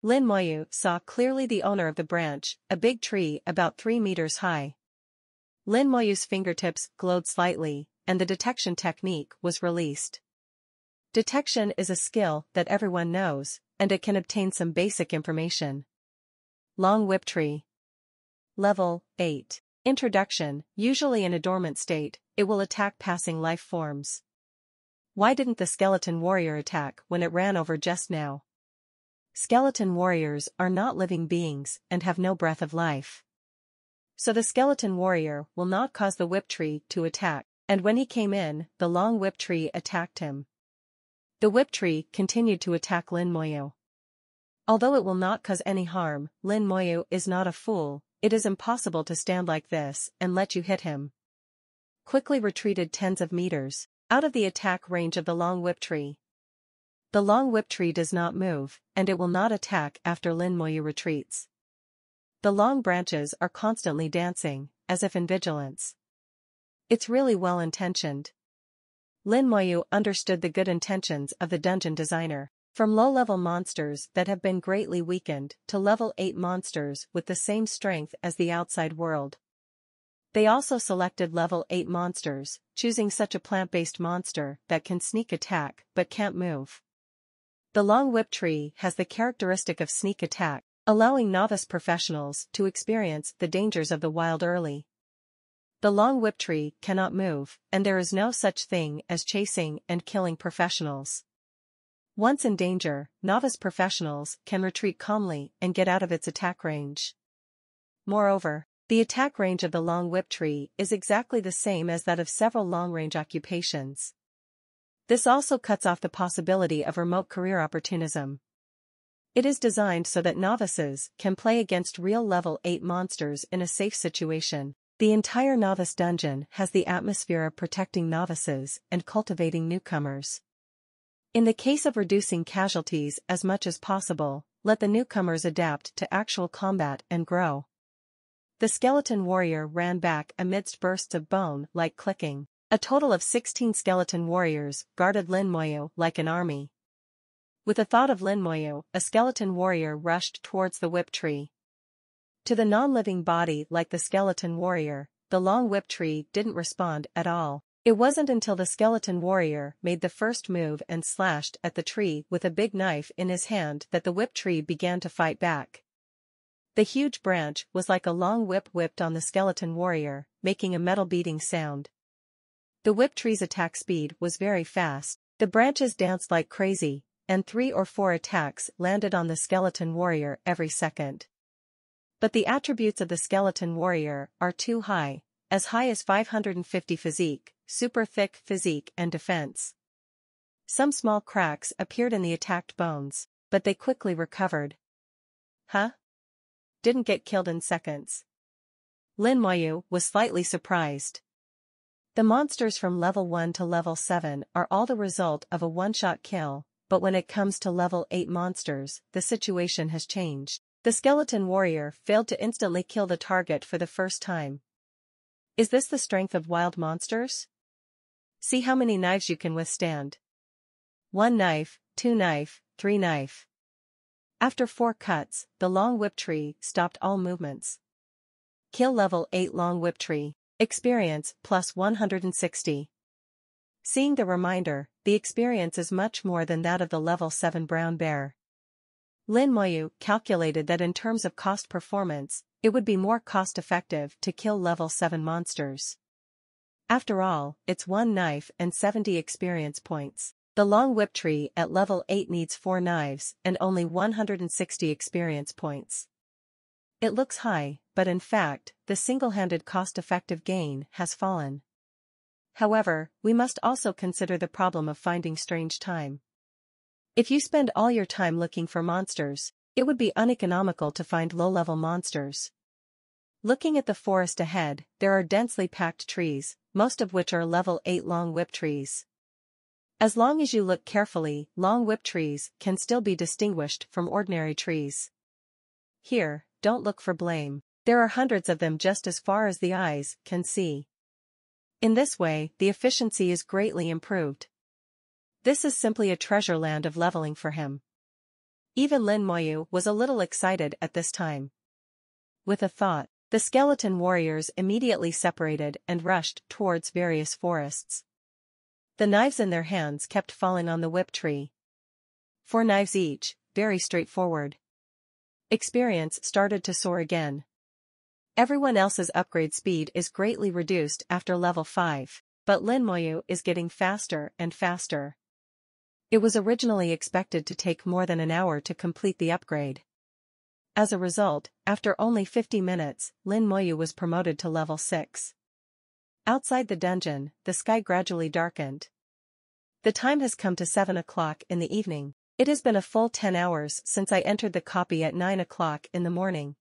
Lin Moyu saw clearly the owner of the branch, a big tree about 3 meters high. Lin Moyu's fingertips glowed slightly, and the detection technique was released. Detection is a skill that everyone knows, and it can obtain some basic information. Long Whip Tree Level 8 Introduction, usually in a dormant state, it will attack passing life forms. Why didn't the skeleton warrior attack when it ran over just now? Skeleton warriors are not living beings and have no breath of life. So the skeleton warrior will not cause the whip tree to attack, and when he came in, the long whip tree attacked him. The whip tree continued to attack Lin Moyu. Although it will not cause any harm, Lin Moyu is not a fool, it is impossible to stand like this and let you hit him. Quickly retreated tens of meters, out of the attack range of the long whip tree. The long whip tree does not move, and it will not attack after Lin Moyu retreats. The long branches are constantly dancing, as if in vigilance. It's really well-intentioned. Lin Moyu understood the good intentions of the dungeon designer. From low-level monsters that have been greatly weakened to level 8 monsters with the same strength as the outside world. They also selected level 8 monsters, choosing such a plant-based monster that can sneak attack but can't move. The long whip tree has the characteristic of sneak attack, allowing novice professionals to experience the dangers of the wild early. The long whip tree cannot move, and there is no such thing as chasing and killing professionals. Once in danger, novice professionals can retreat calmly and get out of its attack range. Moreover, the attack range of the long whip tree is exactly the same as that of several long-range occupations. This also cuts off the possibility of remote career opportunism. It is designed so that novices can play against real level 8 monsters in a safe situation. The entire novice dungeon has the atmosphere of protecting novices and cultivating newcomers. In the case of reducing casualties as much as possible, let the newcomers adapt to actual combat and grow. The skeleton warrior ran back amidst bursts of bone-like clicking. A total of 16 skeleton warriors guarded Lin Moyu like an army. With the thought of Lin Moyu, a skeleton warrior rushed towards the whip tree. To the non-living body like the skeleton warrior, the long whip tree didn't respond at all. It wasn't until the skeleton warrior made the first move and slashed at the tree with a big knife in his hand that the whip tree began to fight back. The huge branch was like a long whip whipped on the skeleton warrior, making a metal beating sound. The whip tree's attack speed was very fast, the branches danced like crazy, and three or four attacks landed on the skeleton warrior every second. But the attributes of the skeleton warrior are too high, as high as 550 physique, super thick physique and defense. Some small cracks appeared in the attacked bones, but they quickly recovered. Huh? Didn't get killed in seconds. Lin Moyu was slightly surprised. The monsters from level 1 to level 7 are all the result of a one-shot kill, but when it comes to level 8 monsters, the situation has changed. The skeleton warrior failed to instantly kill the target for the first time, is this the strength of wild monsters? See how many knives you can withstand. One knife, two knife, three knife. After four cuts, the long whip tree stopped all movements. Kill level 8 long whip tree. Experience plus 160. Seeing the reminder, the experience is much more than that of the level 7 brown bear. Lin Moyu calculated that in terms of cost performance, it would be more cost-effective to kill level 7 monsters. After all, it's one knife and 70 experience points. The long whip tree at level 8 needs 4 knives and only 160 experience points. It looks high, but in fact, the single-handed cost-effective gain has fallen. However, we must also consider the problem of finding strange time. If you spend all your time looking for monsters, it would be uneconomical to find low-level monsters. Looking at the forest ahead, there are densely packed trees, most of which are level 8 long whip trees. As long as you look carefully, long whip trees can still be distinguished from ordinary trees. Here, don't look for blame, there are hundreds of them just as far as the eyes can see. In this way, the efficiency is greatly improved. This is simply a treasure land of leveling for him. Even Lin Moyu was a little excited at this time. With a thought, the skeleton warriors immediately separated and rushed towards various forests. The knives in their hands kept falling on the whip tree. Four knives each, very straightforward. Experience started to soar again. Everyone else's upgrade speed is greatly reduced after level 5, but Lin Moyu is getting faster and faster. It was originally expected to take more than an hour to complete the upgrade. As a result, after only 50 minutes, Lin Moyu was promoted to level 6. Outside the dungeon, the sky gradually darkened. The time has come to 7 o'clock in the evening. It has been a full 10 hours since I entered the copy at 9 o'clock in the morning.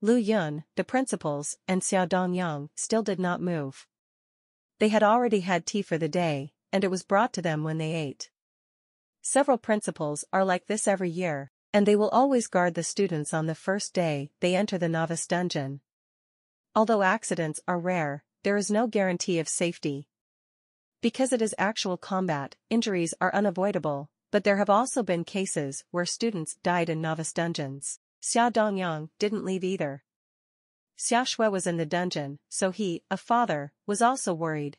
Lu Yun, the principals, and Xia Dongyang still did not move. They had already had tea for the day, and it was brought to them when they ate. Several principals are like this every year, and they will always guard the students on the first day they enter the novice dungeon. Although accidents are rare, there is no guarantee of safety. Because it is actual combat, injuries are unavoidable, but there have also been cases where students died in novice dungeons. Xia Dongyang didn't leave either. Xia Shui was in the dungeon, so he, a father, was also worried.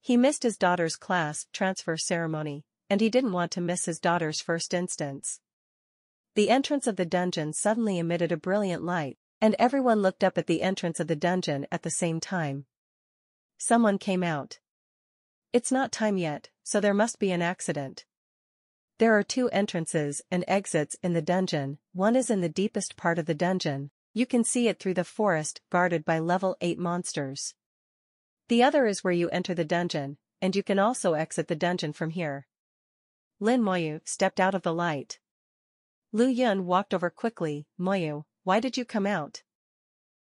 He missed his daughter's class transfer ceremony, and he didn't want to miss his daughter's first instance. The entrance of the dungeon suddenly emitted a brilliant light, and everyone looked up at the entrance of the dungeon at the same time. Someone came out. It's not time yet, so there must be an accident. There are two entrances and exits in the dungeon, one is in the deepest part of the dungeon, you can see it through the forest guarded by level 8 monsters. The other is where you enter the dungeon, and you can also exit the dungeon from here. Lin Moyu stepped out of the light. Lu Yun walked over quickly, Moyu, why did you come out?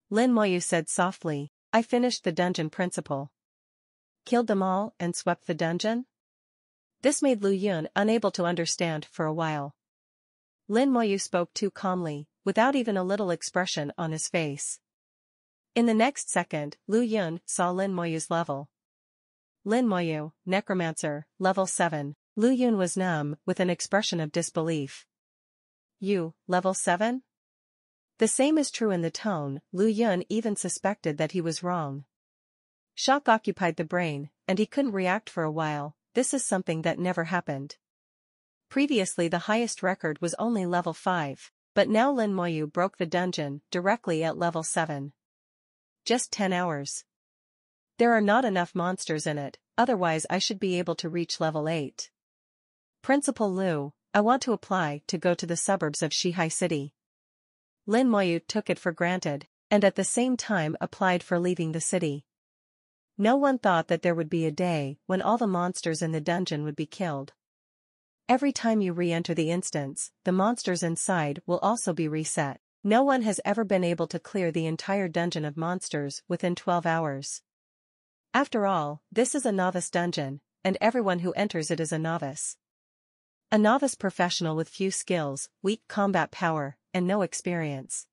Lin Moyu said softly, I finished the dungeon principal. Killed them all and swept the dungeon? This made Lu Yun unable to understand for a while. Lin Moyu spoke too calmly, without even a little expression on his face. In the next second, Lu Yun saw Lin Moyu's level. Lin Moyu, Necromancer, level 7, Lu Yun was numb with an expression of disbelief. You, level 7? The same is true in the tone, Lu Yun even suspected that he was wrong. Shock occupied the brain, and he couldn't react for a while, this is something that never happened. Previously the highest record was only level 5, but now Lin Moyu broke the dungeon directly at level 7. Just 10 hours. There are not enough monsters in it, otherwise I should be able to reach level 8. Principal Lu, I want to apply to go to the suburbs of Shihai City. Lin Moyu took it for granted, and at the same time applied for leaving the city. No one thought that there would be a day when all the monsters in the dungeon would be killed. Every time you re-enter the instance, the monsters inside will also be reset. No one has ever been able to clear the entire dungeon of monsters within 12 hours. After all, this is a novice dungeon, and everyone who enters it is a novice. A novice professional with few skills, weak combat power, and no experience.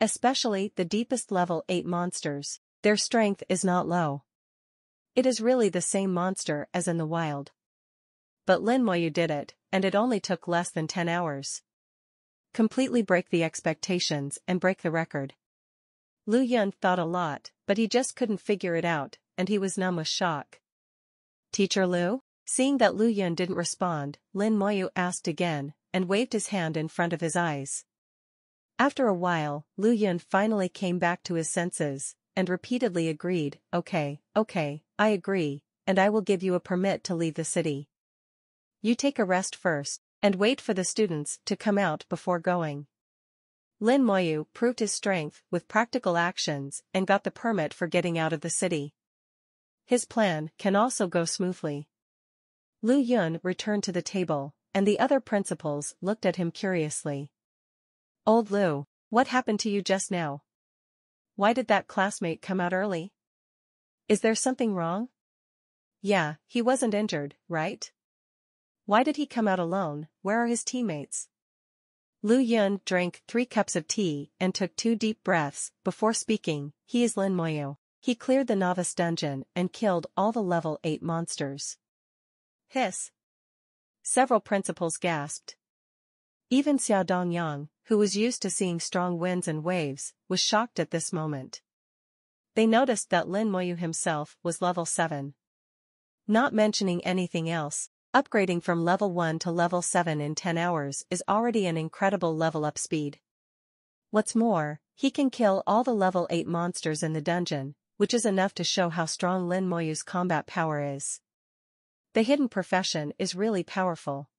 Especially the deepest level 8 monsters, their strength is not low. It is really the same monster as in the wild. But Lin Moyu did it, and it only took less than 10 hours. Completely break the expectations and break the record. Lu Yun thought a lot, but he just couldn't figure it out, and he was numb with shock. Teacher Lu? Seeing that Lu Yun didn't respond, Lin Moyu asked again, and waved his hand in front of his eyes. After a while, Lu Yun finally came back to his senses, and repeatedly agreed, okay, okay, I agree, and I will give you a permit to leave the city. You take a rest first, and wait for the students to come out before going. Lin Moyu proved his strength with practical actions and got the permit for getting out of the city. His plan can also go smoothly. Lu Yun returned to the table, and the other principals looked at him curiously. Old Lu, what happened to you just now? Why did that classmate come out early? Is there something wrong? Yeah, he wasn't injured, right? Why did he come out alone, where are his teammates? Lu Yun drank three cups of tea and took two deep breaths before speaking, he is Lin Moyu. He cleared the novice dungeon and killed all the level 8 monsters. Hiss. Several principals gasped. Even Xia Dongyang, who was used to seeing strong winds and waves, was shocked at this moment. They noticed that Lin Moyu himself was level 7. Not mentioning anything else, upgrading from level 1 to level 7 in 10 hours is already an incredible level up speed. What's more, he can kill all the level 8 monsters in the dungeon, which is enough to show how strong Lin Moyu's combat power is. The hidden profession is really powerful.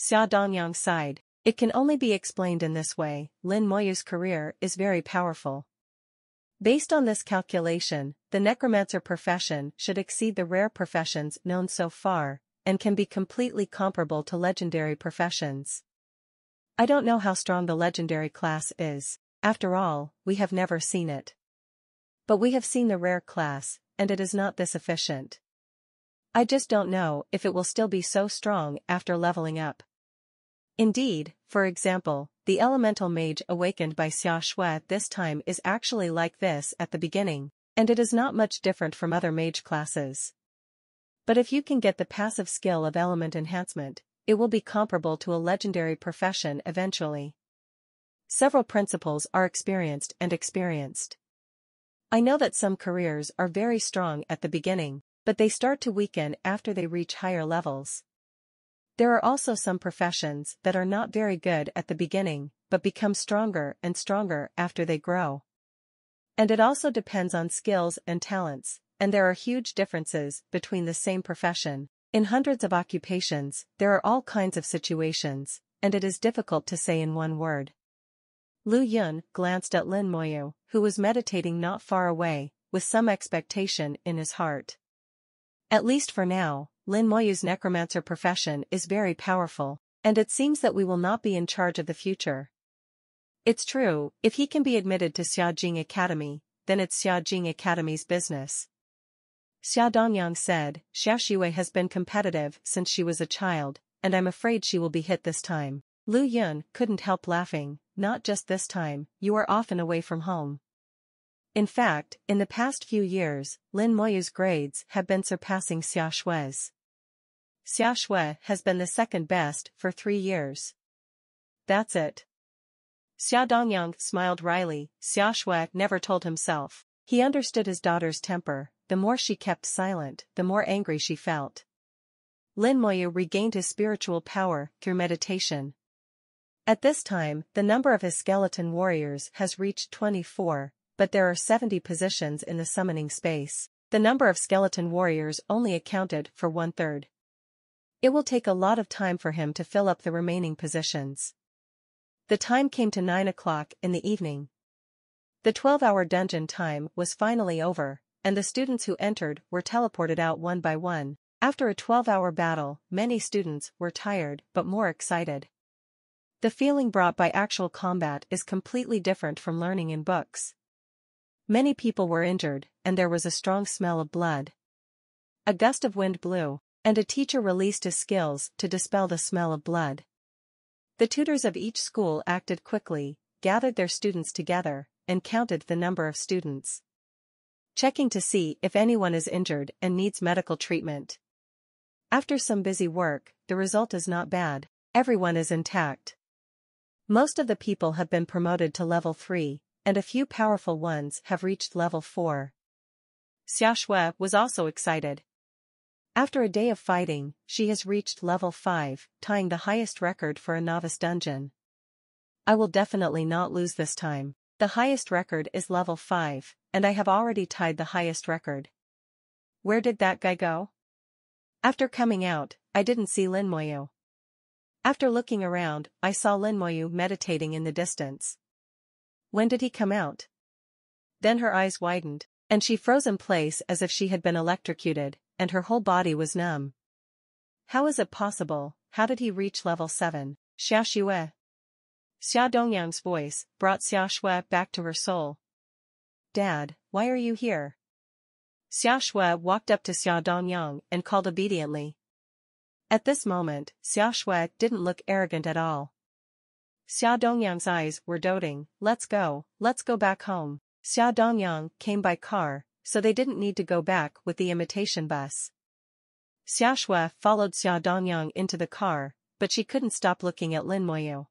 Xia Dongyang sighed. It can only be explained in this way, Lin Moyu's career is very powerful. Based on this calculation, the necromancer profession should exceed the rare professions known so far, and can be completely comparable to legendary professions. I don't know how strong the legendary class is, after all, we have never seen it. But we have seen the rare class, and it is not this efficient. I just don't know if it will still be so strong after leveling up. Indeed, for example, the elemental mage awakened by Xia Shui this time is actually like this at the beginning, and it is not much different from other mage classes. But if you can get the passive skill of element enhancement, it will be comparable to a legendary profession eventually. Several principals are experienced and experienced. I know that some careers are very strong at the beginning, but they start to weaken after they reach higher levels. There are also some professions that are not very good at the beginning, but become stronger and stronger after they grow. And it also depends on skills and talents, and there are huge differences between the same profession. In hundreds of occupations, there are all kinds of situations, and it is difficult to say in one word. Lu Yun glanced at Lin Moyu, who was meditating not far away, with some expectation in his heart. At least for now, Lin Moyu's necromancer profession is very powerful, and it seems that we will not be in charge of the future. It's true, if he can be admitted to Xiajing Academy, then it's Xiajing Academy's business. Xia Dongyang said, Xia Xue has been competitive since she was a child, and I'm afraid she will be hit this time. Lu Yun couldn't help laughing, not just this time, you are often away from home. In fact, in the past few years, Lin Moyu's grades have been surpassing Xia Xue's. Xia Shui has been the second best for three years. That's it. Xia Dongyang smiled wryly, Xia Shui never told himself. He understood his daughter's temper, the more she kept silent, the more angry she felt. Lin Moyu regained his spiritual power through meditation. At this time, the number of his skeleton warriors has reached 24, but there are 70 positions in the summoning space. The number of skeleton warriors only accounted for one-third. It will take a lot of time for him to fill up the remaining positions. The time came to 9 o'clock in the evening. The 12-hour dungeon time was finally over, and the students who entered were teleported out one by one. After a 12-hour battle, many students were tired but more excited. The feeling brought by actual combat is completely different from learning in books. Many people were injured, and there was a strong smell of blood. A gust of wind blew, and a teacher released his skills to dispel the smell of blood. The tutors of each school acted quickly, gathered their students together, and counted the number of students. Checking to see if anyone is injured and needs medical treatment. After some busy work, the result is not bad, everyone is intact. Most of the people have been promoted to level 3, and a few powerful ones have reached level 4. Xia was also excited, after a day of fighting, she has reached level 5, tying the highest record for a novice dungeon. I will definitely not lose this time. The highest record is level 5, and I have already tied the highest record. Where did that guy go? After coming out, I didn't see Lin Moyu. After looking around, I saw Lin Moyu meditating in the distance. When did he come out? Then her eyes widened, and she froze in place as if she had been electrocuted, and her whole body was numb. How is it possible, how did he reach level 7, Xia Xue? Xia Dongyang's voice brought Xia Shui back to her soul. Dad, why are you here? Xia Shui walked up to Xia Dongyang and called obediently. At this moment, Xia Shui didn't look arrogant at all. Xia Dongyang's eyes were doting, let's go, let's go back home. Xia Dongyang came by car, so they didn't need to go back with the imitation bus. Xia Shui followed Xia Dongyang into the car, but she couldn't stop looking at Lin Moyu.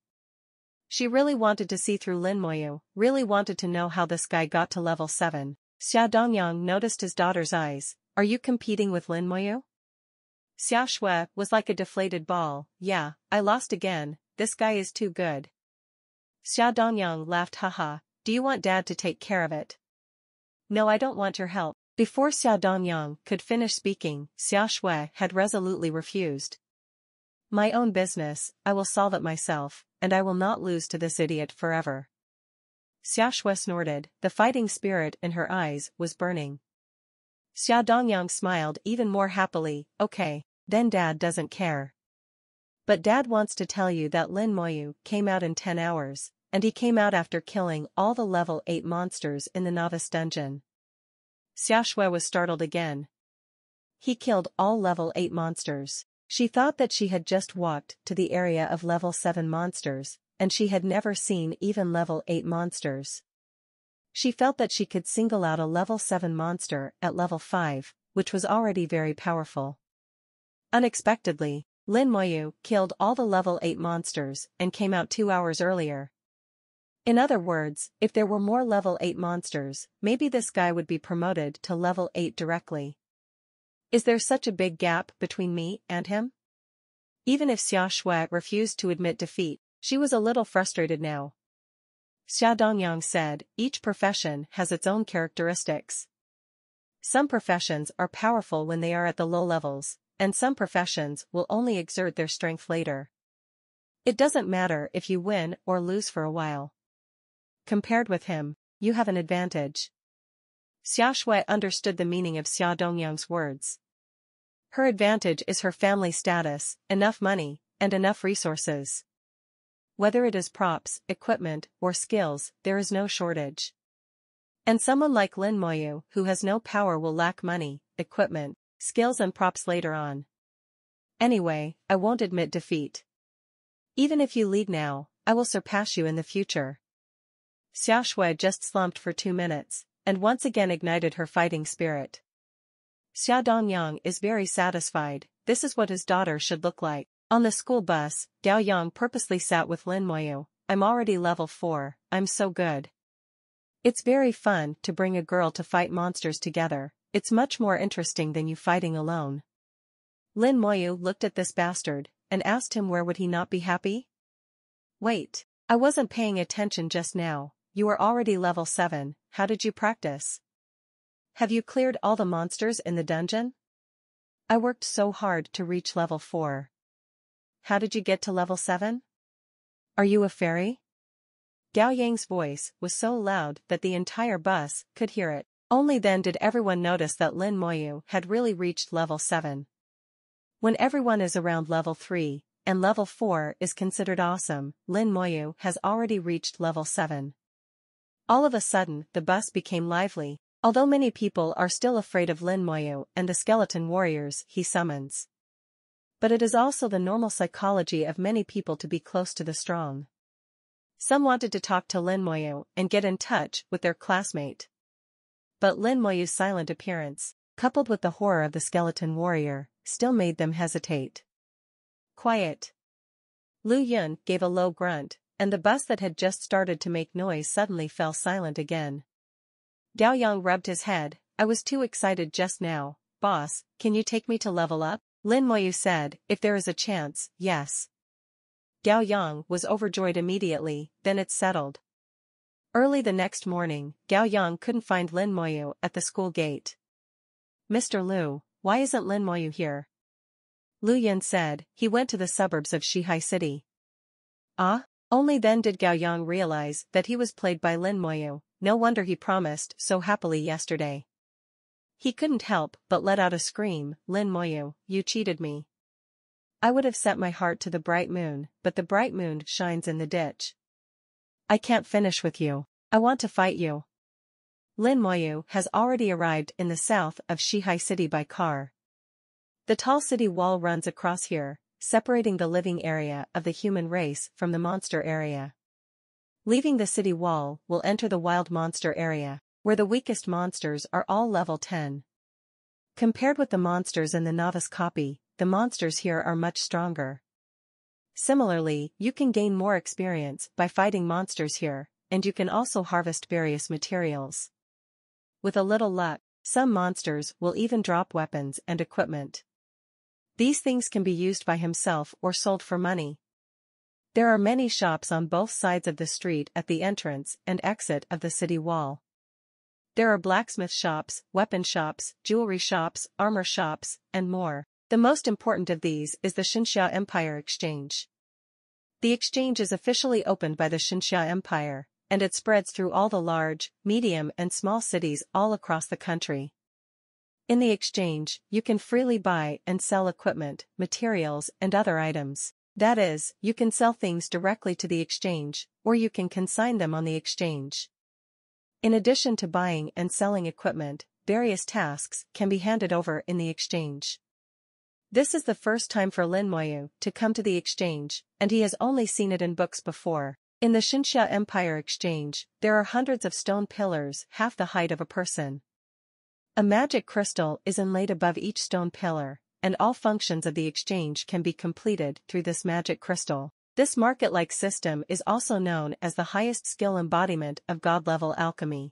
She really wanted to see through Lin Moyu, really wanted to know how this guy got to level 7. Xia Dongyang noticed his daughter's eyes. Are you competing with Lin Moyu? Xia Shui was like a deflated ball. Yeah, I lost again, this guy is too good. Xia Dongyang laughed haha, do you want dad to take care of it? No I don't want your help. Before Xia Dongyang could finish speaking, Xia Shui had resolutely refused. My own business, I will solve it myself, and I will not lose to this idiot forever. Xia Shui snorted, the fighting spirit in her eyes was burning. Xia Dongyang smiled even more happily, okay, then dad doesn't care. But dad wants to tell you that Lin Moyu came out in 10 hours, and he came out after killing all the level 8 monsters in the novice dungeon. Xia was startled again. He killed all level 8 monsters. She thought that she had just walked to the area of level 7 monsters, and she had never seen even level 8 monsters. She felt that she could single out a level 7 monster at level 5, which was already very powerful. Unexpectedly, Lin Moyu killed all the level 8 monsters and came out two hours earlier. In other words, if there were more level 8 monsters, maybe this guy would be promoted to level 8 directly. Is there such a big gap between me and him? Even if Xia Shui refused to admit defeat, she was a little frustrated now. Xia Dongyang said, each profession has its own characteristics. Some professions are powerful when they are at the low levels, and some professions will only exert their strength later. It doesn't matter if you win or lose for a while. Compared with him, you have an advantage. Xia Shui understood the meaning of Xia Dongyang's words. Her advantage is her family status, enough money, and enough resources. Whether it is props, equipment, or skills, there is no shortage. And someone like Lin Moyu who has no power will lack money, equipment, skills and props later on. Anyway, I won't admit defeat. Even if you lead now, I will surpass you in the future. Xia Shui just slumped for two minutes, and once again ignited her fighting spirit. Xia Dongyang is very satisfied, this is what his daughter should look like. On the school bus, Gao Yang purposely sat with Lin Moyu, I'm already level 4, I'm so good. It's very fun to bring a girl to fight monsters together, it's much more interesting than you fighting alone. Lin Moyu looked at this bastard, and asked him where would he not be happy? Wait, I wasn't paying attention just now, you are already level 7, how did you practice? Have you cleared all the monsters in the dungeon? I worked so hard to reach level 4. How did you get to level 7? Are you a fairy? Gao Yang's voice was so loud that the entire bus could hear it. Only then did everyone notice that Lin Moyu had really reached level 7. When everyone is around level 3, and level 4 is considered awesome, Lin Moyu has already reached level 7. All of a sudden, the bus became lively, although many people are still afraid of Lin Moyu and the skeleton warriors he summons. But it is also the normal psychology of many people to be close to the strong. Some wanted to talk to Lin Moyu and get in touch with their classmate. But Lin Moyu's silent appearance, coupled with the horror of the skeleton warrior, still made them hesitate. Quiet. Lu Yun gave a low grunt, and the bus that had just started to make noise suddenly fell silent again. Gao Yang rubbed his head, I was too excited just now, boss, can you take me to level up? Lin Moyu said, if there is a chance, yes. Gao Yang was overjoyed immediately, then it's settled. Early the next morning, Gao Yang couldn't find Lin Moyu at the school gate. Mr. Liu, why isn't Lin Moyu here? Liu Yin said, he went to the suburbs of Shihai City. Ah? Only then did Gao Yang realize that he was played by Lin Moyu, no wonder he promised so happily yesterday. He couldn't help but let out a scream, Lin Moyu, you cheated me. I would have set my heart to the bright moon, but the bright moon shines in the ditch. I can't finish with you, I want to fight you. Lin Moyu has already arrived in the south of Shihai City by car. The tall city wall runs across here, separating the living area of the human race from the monster area. Leaving the city wall will enter the wild monster area, where the weakest monsters are all level 10. Compared with the monsters in the novice copy, the monsters here are much stronger. Similarly, you can gain more experience by fighting monsters here, and you can also harvest various materials. With a little luck, some monsters will even drop weapons and equipment. These things can be used by himself or sold for money. There are many shops on both sides of the street at the entrance and exit of the city wall. There are blacksmith shops, weapon shops, jewelry shops, armor shops, and more. The most important of these is the Xinxia Empire Exchange. The exchange is officially opened by the Xinxia Empire, and it spreads through all the large, medium and small cities all across the country. In the exchange, you can freely buy and sell equipment, materials, and other items. That is, you can sell things directly to the exchange, or you can consign them on the exchange. In addition to buying and selling equipment, various tasks can be handed over in the exchange. This is the first time for Lin Moyu to come to the exchange, and he has only seen it in books before. In the Xinxia Empire Exchange, there are hundreds of stone pillars half the height of a person. A magic crystal is inlaid above each stone pillar, and all functions of the exchange can be completed through this magic crystal. This market-like system is also known as the highest skill embodiment of god-level alchemy.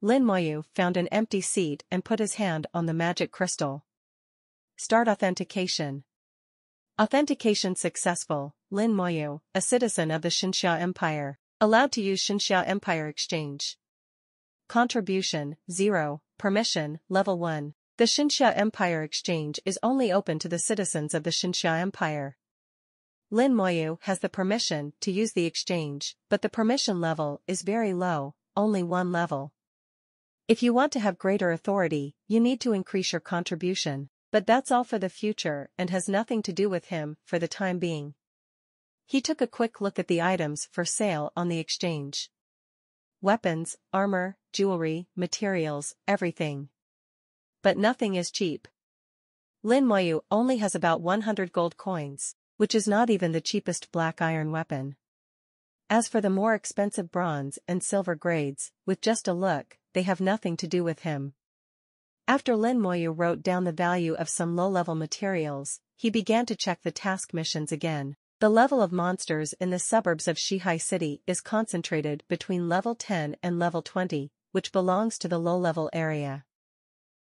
Lin Moyu found an empty seat and put his hand on the magic crystal. Start authentication. Authentication successful, Lin Moyu, a citizen of the Xinxia Empire, allowed to use Xinxia Empire Exchange. Contribution, 0, permission, level 1. The Xinxia Empire Exchange is only open to the citizens of the Xinxia Empire. Lin Moyu has the permission to use the exchange, but the permission level is very low, only one level. If you want to have greater authority, you need to increase your contribution, but that's all for the future and has nothing to do with him for the time being. He took a quick look at the items for sale on the exchange. Weapons, armor, jewelry, materials, everything. But nothing is cheap. Lin Moyu only has about 100 gold coins which is not even the cheapest black iron weapon. As for the more expensive bronze and silver grades, with just a look, they have nothing to do with him. After Lin Moyu wrote down the value of some low-level materials, he began to check the task missions again. The level of monsters in the suburbs of Shihai City is concentrated between level 10 and level 20, which belongs to the low-level area.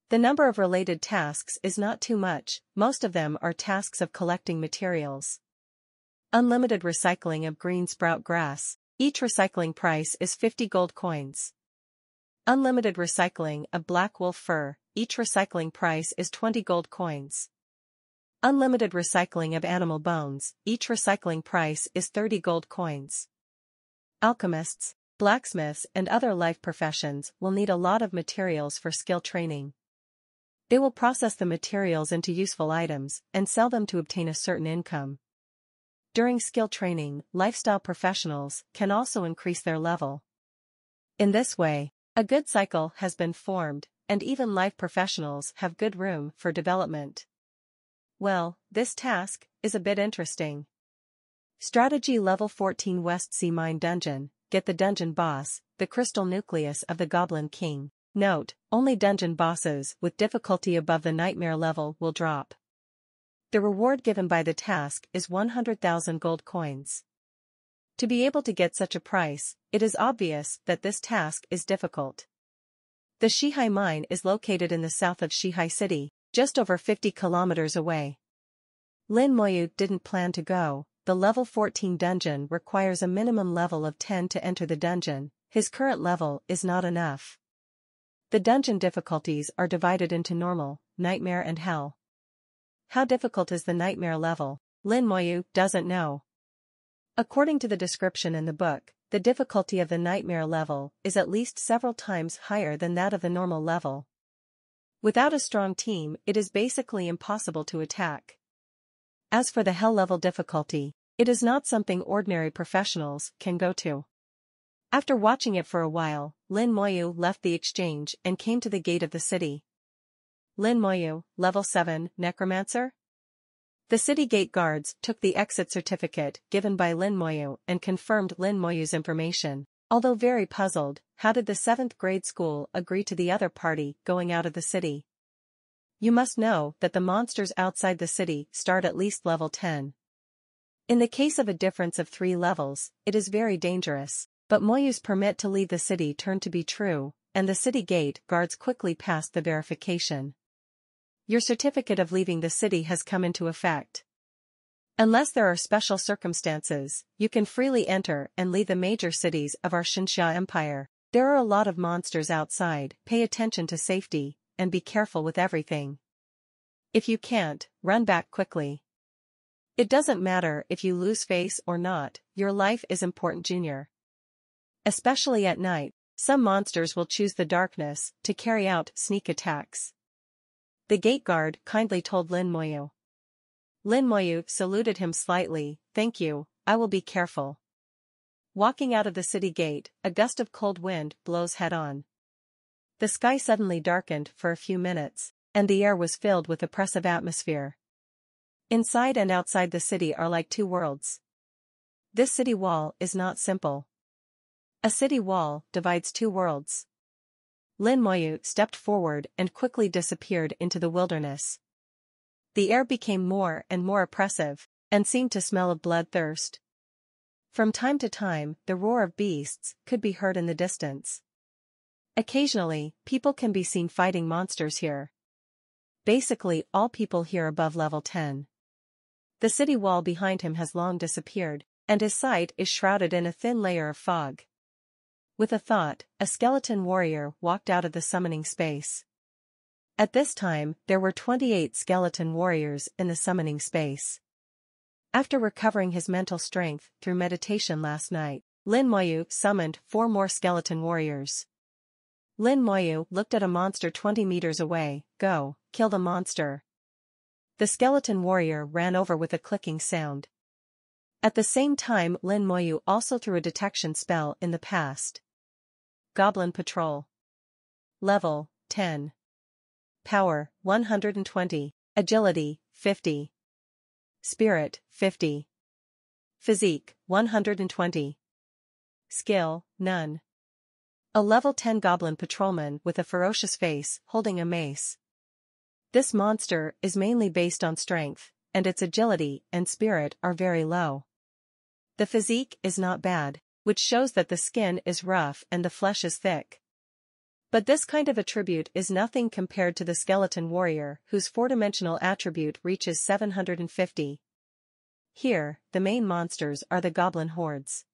The number of related tasks is not too much, most of them are tasks of collecting materials. Unlimited recycling of green sprout grass, each recycling price is 50 gold coins. Unlimited recycling of black wolf fur, each recycling price is 20 gold coins. Unlimited recycling of animal bones, each recycling price is 30 gold coins. Alchemists, blacksmiths and other life professions will need a lot of materials for skill training. They will process the materials into useful items and sell them to obtain a certain income. During skill training, lifestyle professionals can also increase their level. In this way, a good cycle has been formed, and even life professionals have good room for development. Well, this task is a bit interesting. Strategy Level 14 West Sea Mine Dungeon, get the dungeon boss, the crystal nucleus of the Goblin King. Note, only dungeon bosses with difficulty above the nightmare level will drop. The reward given by the task is 100,000 gold coins. To be able to get such a price, it is obvious that this task is difficult. The Shihai mine is located in the south of Shihai City, just over 50 kilometers away. Lin Moyu didn't plan to go, the level 14 dungeon requires a minimum level of 10 to enter the dungeon, his current level is not enough. The dungeon difficulties are divided into normal, nightmare and hell. How difficult is the nightmare level? Lin Moyu doesn't know. According to the description in the book, the difficulty of the nightmare level is at least several times higher than that of the normal level. Without a strong team, it is basically impossible to attack. As for the hell level difficulty, it is not something ordinary professionals can go to. After watching it for a while, Lin Moyu left the exchange and came to the gate of the city. Lin Moyu, level 7, necromancer? The city gate guards took the exit certificate given by Lin Moyu and confirmed Lin Moyu's information. Although very puzzled, how did the 7th grade school agree to the other party going out of the city? You must know that the monsters outside the city start at least level 10. In the case of a difference of three levels, it is very dangerous, but Moyu's permit to leave the city turned to be true, and the city gate guards quickly passed the verification. Your certificate of leaving the city has come into effect. Unless there are special circumstances, you can freely enter and leave the major cities of our Xinxia Empire. There are a lot of monsters outside, pay attention to safety, and be careful with everything. If you can't, run back quickly. It doesn't matter if you lose face or not, your life is important junior. Especially at night, some monsters will choose the darkness to carry out sneak attacks. The gate guard kindly told Lin Moyu. Lin Moyu saluted him slightly, thank you, I will be careful. Walking out of the city gate, a gust of cold wind blows head-on. The sky suddenly darkened for a few minutes, and the air was filled with oppressive atmosphere. Inside and outside the city are like two worlds. This city wall is not simple. A city wall divides two worlds. Lin Moyu stepped forward and quickly disappeared into the wilderness. The air became more and more oppressive, and seemed to smell of bloodthirst. From time to time, the roar of beasts could be heard in the distance. Occasionally, people can be seen fighting monsters here. Basically all people here above level 10. The city wall behind him has long disappeared, and his sight is shrouded in a thin layer of fog. With a thought, a skeleton warrior walked out of the summoning space. At this time, there were 28 skeleton warriors in the summoning space. After recovering his mental strength through meditation last night, Lin Moyu summoned four more skeleton warriors. Lin Moyu looked at a monster 20 meters away, go, kill the monster. The skeleton warrior ran over with a clicking sound. At the same time Lin Moyu also threw a detection spell in the past. Goblin Patrol. Level, 10. Power, 120. Agility, 50. Spirit, 50. Physique, 120. Skill, none. A level 10 goblin patrolman with a ferocious face, holding a mace. This monster is mainly based on strength, and its agility and spirit are very low. The physique is not bad, which shows that the skin is rough and the flesh is thick. But this kind of attribute is nothing compared to the skeleton warrior whose four-dimensional attribute reaches 750. Here, the main monsters are the goblin hordes.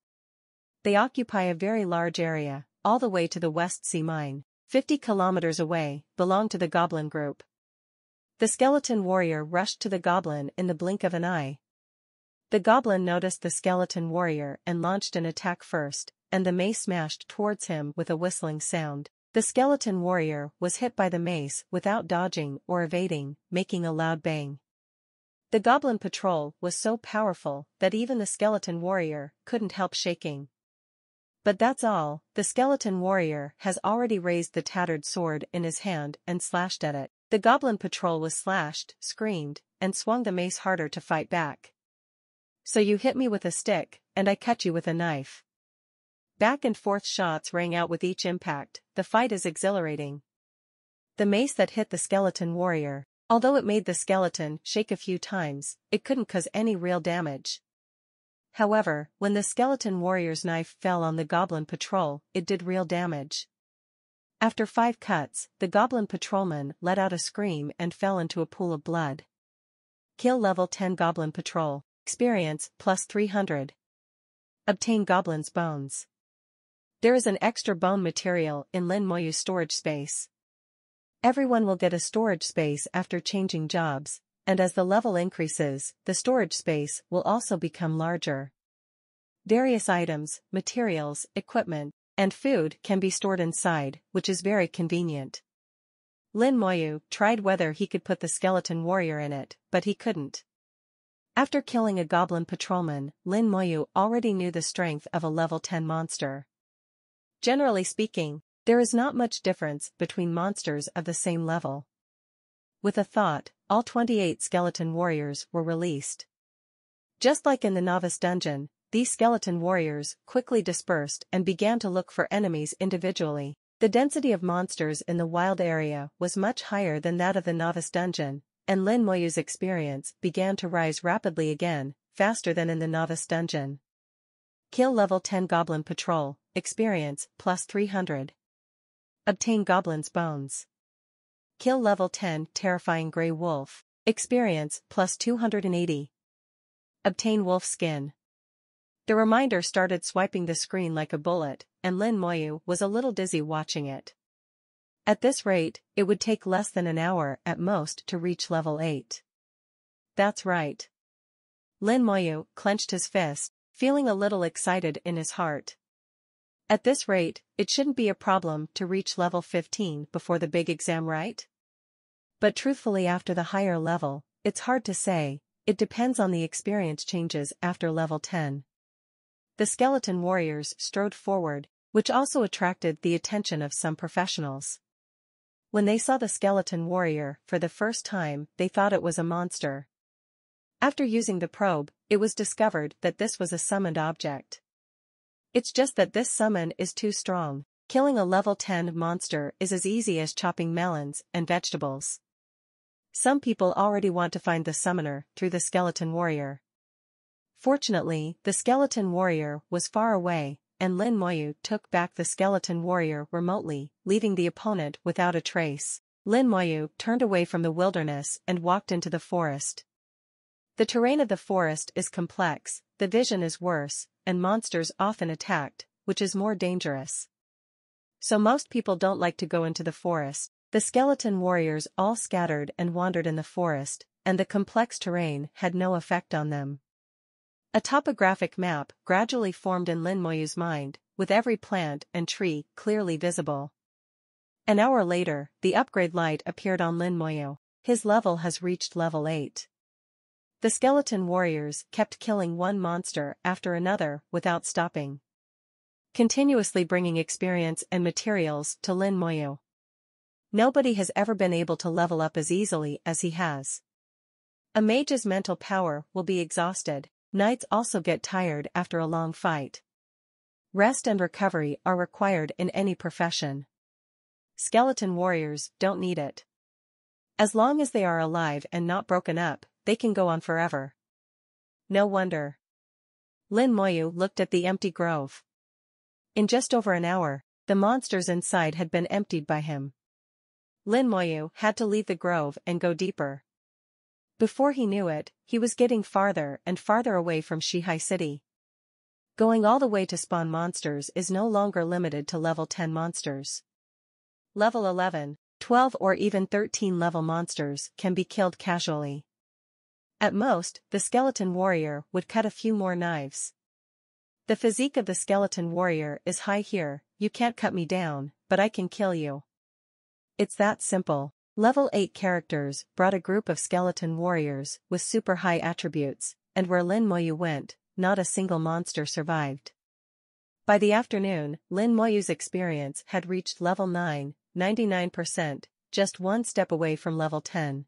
They occupy a very large area, all the way to the West Sea Mine, 50 kilometers away, belong to the goblin group. The skeleton warrior rushed to the goblin in the blink of an eye. The goblin noticed the skeleton warrior and launched an attack first, and the mace smashed towards him with a whistling sound. The skeleton warrior was hit by the mace without dodging or evading, making a loud bang. The goblin patrol was so powerful that even the skeleton warrior couldn't help shaking. But that's all, the skeleton warrior has already raised the tattered sword in his hand and slashed at it. The goblin patrol was slashed, screamed, and swung the mace harder to fight back. So you hit me with a stick, and I cut you with a knife. Back and forth shots rang out with each impact, the fight is exhilarating. The mace that hit the skeleton warrior, although it made the skeleton shake a few times, it couldn't cause any real damage. However, when the skeleton warrior's knife fell on the goblin patrol, it did real damage. After five cuts, the goblin patrolman let out a scream and fell into a pool of blood. Kill level 10 goblin patrol. Experience plus 300. Obtain goblin's bones. There is an extra bone material in Lin Moyu's storage space. Everyone will get a storage space after changing jobs, and as the level increases, the storage space will also become larger. Various items, materials, equipment, and food can be stored inside, which is very convenient. Lin Moyu tried whether he could put the skeleton warrior in it, but he couldn't. After killing a goblin patrolman, Lin Moyu already knew the strength of a level 10 monster. Generally speaking, there is not much difference between monsters of the same level. With a thought, all 28 skeleton warriors were released. Just like in the novice dungeon, these skeleton warriors quickly dispersed and began to look for enemies individually. The density of monsters in the wild area was much higher than that of the novice dungeon, and Lin Moyu's experience began to rise rapidly again, faster than in the novice dungeon. Kill level 10 Goblin Patrol, experience, plus 300. Obtain Goblin's Bones. Kill level 10 Terrifying Grey Wolf, experience, plus 280. Obtain Wolf Skin. The reminder started swiping the screen like a bullet, and Lin Moyu was a little dizzy watching it. At this rate, it would take less than an hour at most to reach level 8. That's right. Lin Moyu clenched his fist, feeling a little excited in his heart. At this rate, it shouldn't be a problem to reach level 15 before the big exam right? But truthfully after the higher level, it's hard to say, it depends on the experience changes after level 10. The skeleton warriors strode forward, which also attracted the attention of some professionals. When they saw the skeleton warrior for the first time, they thought it was a monster. After using the probe, it was discovered that this was a summoned object. It's just that this summon is too strong. Killing a level 10 monster is as easy as chopping melons and vegetables. Some people already want to find the summoner through the skeleton warrior. Fortunately, the skeleton warrior was far away, and Lin Moyu took back the skeleton warrior remotely, leaving the opponent without a trace. Lin Moyu turned away from the wilderness and walked into the forest. The terrain of the forest is complex, the vision is worse, and monsters often attacked, which is more dangerous. So most people don't like to go into the forest. The skeleton warriors all scattered and wandered in the forest, and the complex terrain had no effect on them. A topographic map gradually formed in Lin Moyu's mind, with every plant and tree clearly visible. An hour later, the upgrade light appeared on Lin Moyu. His level has reached level 8. The skeleton warriors kept killing one monster after another without stopping. Continuously bringing experience and materials to Lin Moyu. Nobody has ever been able to level up as easily as he has. A mage's mental power will be exhausted, Knights also get tired after a long fight. Rest and recovery are required in any profession. Skeleton warriors don't need it. As long as they are alive and not broken up, they can go on forever. No wonder. Lin Moyu looked at the empty grove. In just over an hour, the monsters inside had been emptied by him. Lin Moyu had to leave the grove and go deeper. Before he knew it, he was getting farther and farther away from Shihai City. Going all the way to spawn monsters is no longer limited to level 10 monsters. Level 11, 12 or even 13 level monsters can be killed casually. At most, the skeleton warrior would cut a few more knives. The physique of the skeleton warrior is high here, you can't cut me down, but I can kill you. It's that simple. Level 8 characters brought a group of skeleton warriors with super high attributes, and where Lin Moyu went, not a single monster survived. By the afternoon, Lin Moyu's experience had reached level 9, 99%, just one step away from level 10.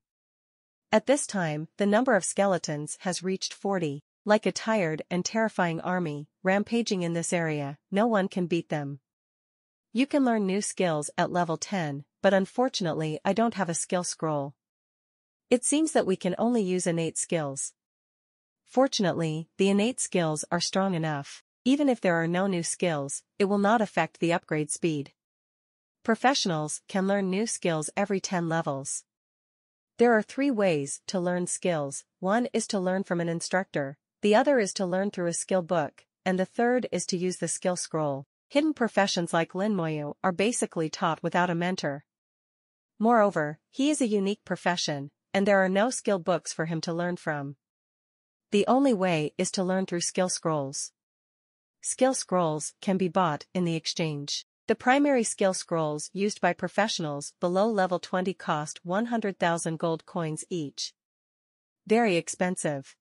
At this time, the number of skeletons has reached 40, like a tired and terrifying army, rampaging in this area, no one can beat them. You can learn new skills at level 10, but unfortunately I don't have a skill scroll. It seems that we can only use innate skills. Fortunately, the innate skills are strong enough, even if there are no new skills, it will not affect the upgrade speed. Professionals can learn new skills every 10 levels. There are three ways to learn skills, one is to learn from an instructor, the other is to learn through a skill book, and the third is to use the skill scroll. Hidden professions like Lin Moyu are basically taught without a mentor. Moreover, he is a unique profession, and there are no skill books for him to learn from. The only way is to learn through skill scrolls. Skill scrolls can be bought in the exchange. The primary skill scrolls used by professionals below level 20 cost 100,000 gold coins each. Very expensive.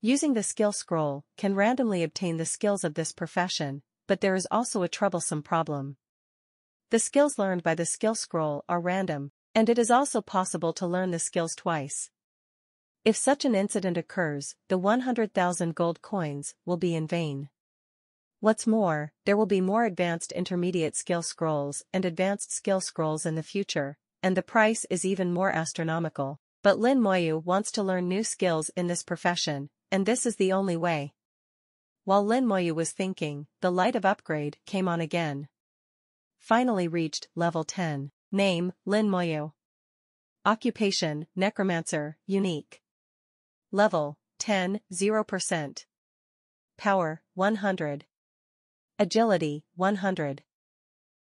Using the skill scroll can randomly obtain the skills of this profession, but there is also a troublesome problem. The skills learned by the skill scroll are random, and it is also possible to learn the skills twice. If such an incident occurs, the 100,000 gold coins will be in vain. What's more, there will be more advanced intermediate skill scrolls and advanced skill scrolls in the future, and the price is even more astronomical. But Lin Moyu wants to learn new skills in this profession, and this is the only way. While Lin Moyu was thinking, the light of upgrade came on again. Finally reached level 10. Name, Lin Moyu. Occupation, Necromancer, Unique. Level, 10, 0%. Power, 100. Agility, 100.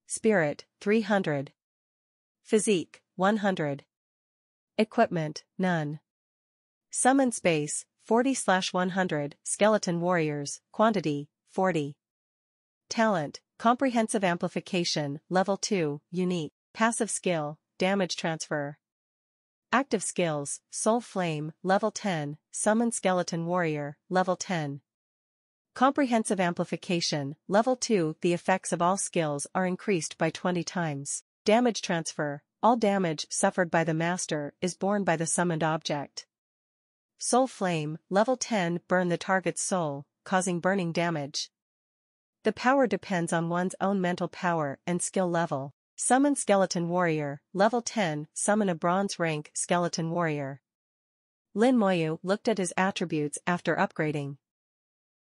Spirit, 300. Physique, 100. Equipment, none. Summon space, 40-100, Skeleton Warriors, quantity, 40. Talent, Comprehensive Amplification, Level 2, Unique, Passive Skill, Damage Transfer. Active Skills, Soul Flame, Level 10, Summon Skeleton Warrior, Level 10. Comprehensive Amplification, Level 2 The effects of all skills are increased by 20 times. Damage Transfer, all damage suffered by the master is borne by the summoned object. Soul Flame, level 10 burn the target's soul, causing burning damage. The power depends on one's own mental power and skill level. Summon Skeleton Warrior, level 10, summon a bronze rank Skeleton Warrior. Lin Moyu looked at his attributes after upgrading.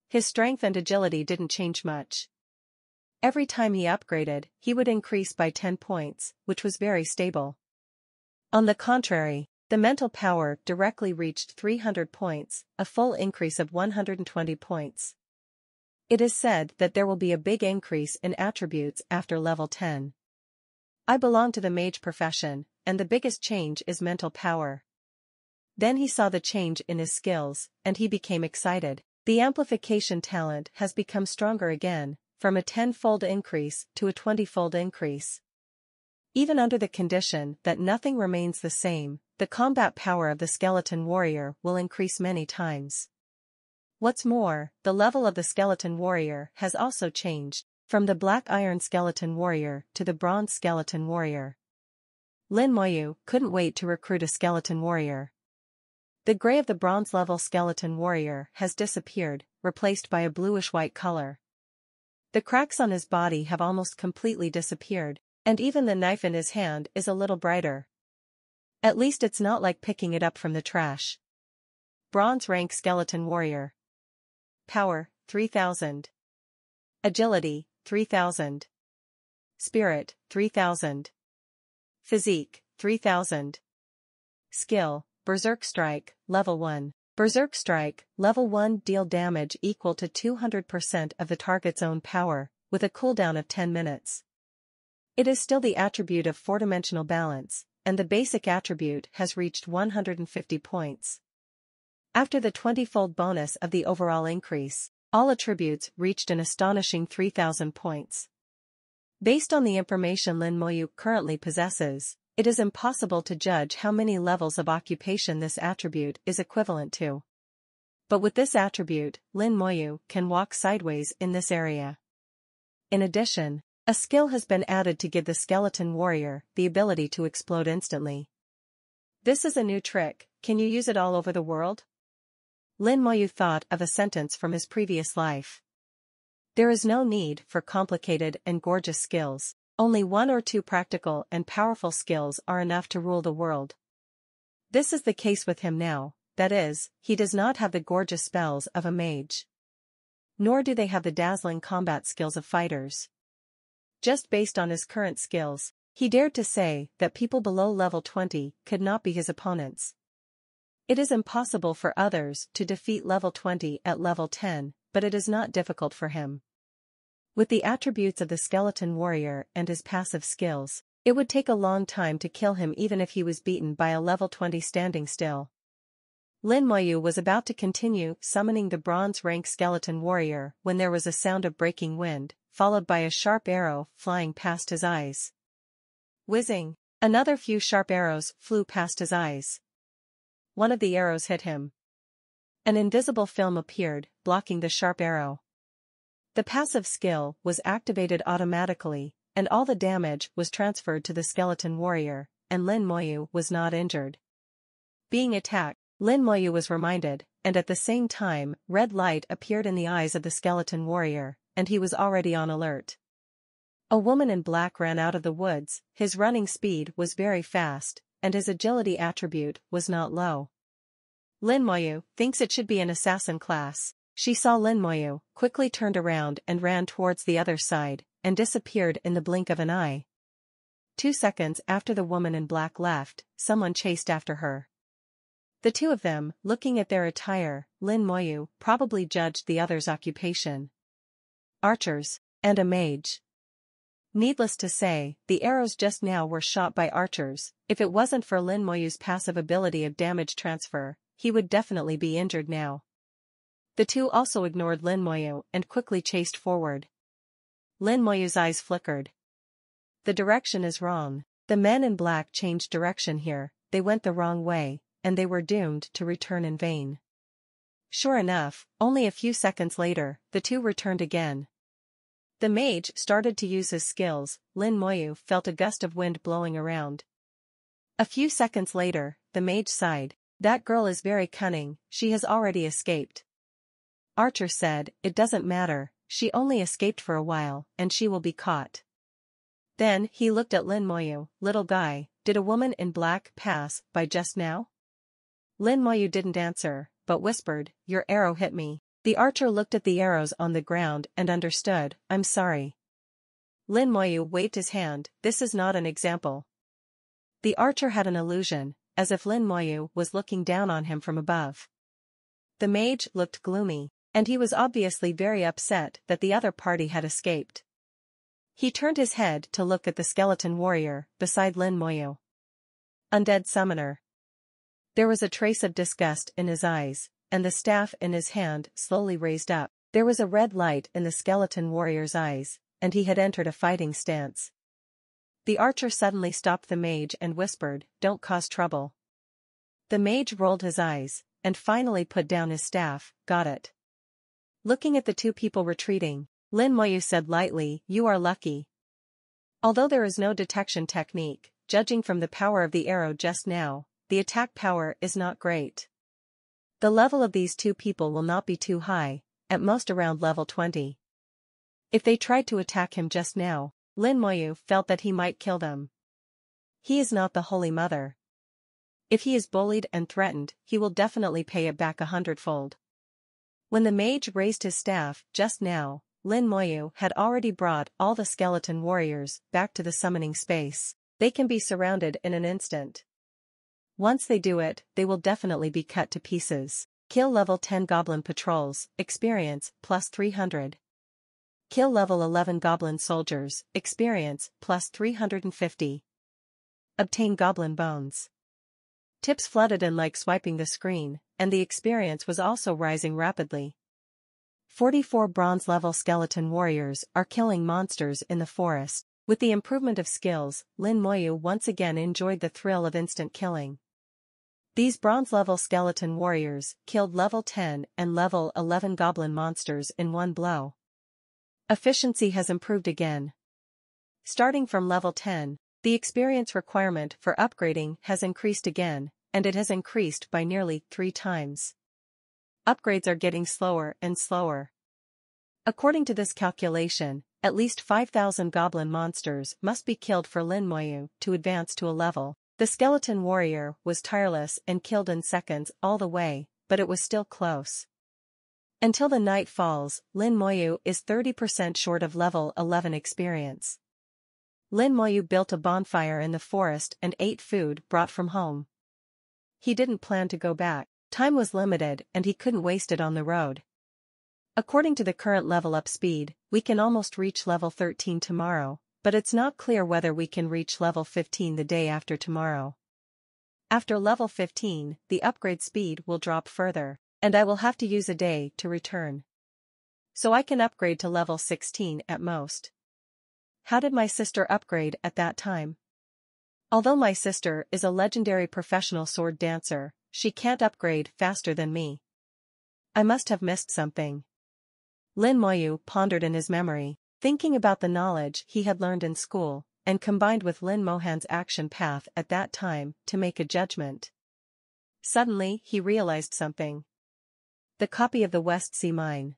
His strength and agility didn't change much. Every time he upgraded, he would increase by 10 points, which was very stable. On the contrary, the mental power directly reached 300 points, a full increase of 120 points. It is said that there will be a big increase in attributes after level 10. I belong to the mage profession, and the biggest change is mental power. Then he saw the change in his skills, and he became excited. The amplification talent has become stronger again, from a tenfold increase to a twenty-fold increase. Even under the condition that nothing remains the same, the combat power of the skeleton warrior will increase many times. What's more, the level of the skeleton warrior has also changed, from the black iron skeleton warrior to the bronze skeleton warrior. Lin Moyu couldn't wait to recruit a skeleton warrior. The gray of the bronze level skeleton warrior has disappeared, replaced by a bluish-white color. The cracks on his body have almost completely disappeared, and even the knife in his hand is a little brighter. At least it's not like picking it up from the trash. Bronze rank skeleton warrior. Power, 3000. Agility, 3000. Spirit, 3000. Physique, 3000. Skill, Berserk Strike, Level 1. Berserk Strike, level 1 deal damage equal to 200% of the target's own power, with a cooldown of 10 minutes. It is still the attribute of four-dimensional balance, and the basic attribute has reached 150 points. After the 20-fold bonus of the overall increase, all attributes reached an astonishing 3000 points. Based on the information Lin Moyu currently possesses, it is impossible to judge how many levels of occupation this attribute is equivalent to. But with this attribute, Lin Moyu can walk sideways in this area. In addition, a skill has been added to give the skeleton warrior the ability to explode instantly. This is a new trick, can you use it all over the world? Lin Moyu thought of a sentence from his previous life. There is no need for complicated and gorgeous skills, only one or two practical and powerful skills are enough to rule the world. This is the case with him now, that is, he does not have the gorgeous spells of a mage. Nor do they have the dazzling combat skills of fighters. Just based on his current skills, he dared to say that people below level 20 could not be his opponents. It is impossible for others to defeat level 20 at level 10, but it is not difficult for him. With the attributes of the skeleton warrior and his passive skills, it would take a long time to kill him even if he was beaten by a level 20 standing still. Lin Moyu was about to continue summoning the bronze rank skeleton warrior when there was a sound of breaking wind, followed by a sharp arrow flying past his eyes. Whizzing, another few sharp arrows flew past his eyes. One of the arrows hit him. An invisible film appeared, blocking the sharp arrow. The passive skill was activated automatically, and all the damage was transferred to the skeleton warrior, and Lin Moyu was not injured. Being attacked, Lin Moyu was reminded, and at the same time, red light appeared in the eyes of the skeleton warrior, and he was already on alert. A woman in black ran out of the woods, his running speed was very fast, and his agility attribute was not low. Lin Moyu thinks it should be an assassin class. She saw Lin Moyu, quickly turned around and ran towards the other side, and disappeared in the blink of an eye. Two seconds after the woman in black left, someone chased after her. The two of them, looking at their attire, Lin Moyu probably judged the other's occupation. Archers, and a mage. Needless to say, the arrows just now were shot by archers, if it wasn't for Lin Moyu's passive ability of damage transfer, he would definitely be injured now. The two also ignored Lin Moyu and quickly chased forward. Lin Moyu's eyes flickered. The direction is wrong. The men in black changed direction here, they went the wrong way, and they were doomed to return in vain. Sure enough, only a few seconds later, the two returned again. The mage started to use his skills, Lin Moyu felt a gust of wind blowing around. A few seconds later, the mage sighed, that girl is very cunning, she has already escaped. Archer said, it doesn't matter, she only escaped for a while, and she will be caught. Then he looked at Lin Moyu, little guy, did a woman in black pass by just now? Lin Moyu didn't answer, but whispered, your arrow hit me. The archer looked at the arrows on the ground and understood, I'm sorry. Lin Moyu waved his hand, this is not an example. The archer had an illusion, as if Lin Moyu was looking down on him from above. The mage looked gloomy, and he was obviously very upset that the other party had escaped. He turned his head to look at the skeleton warrior beside Lin Moyu. Undead summoner, there was a trace of disgust in his eyes, and the staff in his hand slowly raised up. There was a red light in the skeleton warrior's eyes, and he had entered a fighting stance. The archer suddenly stopped the mage and whispered, don't cause trouble. The mage rolled his eyes, and finally put down his staff, got it. Looking at the two people retreating, Lin Moyu said lightly, you are lucky. Although there is no detection technique, judging from the power of the arrow just now, the attack power is not great. The level of these two people will not be too high, at most around level 20. If they tried to attack him just now, Lin Moyu felt that he might kill them. He is not the Holy Mother. If he is bullied and threatened, he will definitely pay it back a hundredfold. When the mage raised his staff, just now, Lin Moyu had already brought all the skeleton warriors back to the summoning space. They can be surrounded in an instant. Once they do it, they will definitely be cut to pieces. Kill level 10 Goblin Patrols, experience, plus 300. Kill level 11 Goblin Soldiers, experience, plus 350. Obtain Goblin Bones. Tips flooded in like swiping the screen, and the experience was also rising rapidly. 44 bronze level skeleton warriors are killing monsters in the forest. With the improvement of skills, Lin Moyu once again enjoyed the thrill of instant killing. These bronze-level skeleton warriors killed level 10 and level 11 goblin monsters in one blow. Efficiency has improved again. Starting from level 10, the experience requirement for upgrading has increased again, and it has increased by nearly three times. Upgrades are getting slower and slower. According to this calculation, at least 5,000 goblin monsters must be killed for Lin Moyu to advance to a level the skeleton warrior was tireless and killed in seconds all the way, but it was still close. Until the night falls, Lin Moyu is 30% short of level 11 experience. Lin Moyu built a bonfire in the forest and ate food brought from home. He didn't plan to go back, time was limited and he couldn't waste it on the road. According to the current level up speed, we can almost reach level 13 tomorrow, but it's not clear whether we can reach level 15 the day after tomorrow. After level 15, the upgrade speed will drop further, and I will have to use a day to return. So I can upgrade to level 16 at most. How did my sister upgrade at that time? Although my sister is a legendary professional sword dancer, she can't upgrade faster than me. I must have missed something. Lin Moyu pondered in his memory. Thinking about the knowledge he had learned in school, and combined with Lin Mohan's action path at that time to make a judgment. Suddenly he realized something. The copy of the West Sea Mine.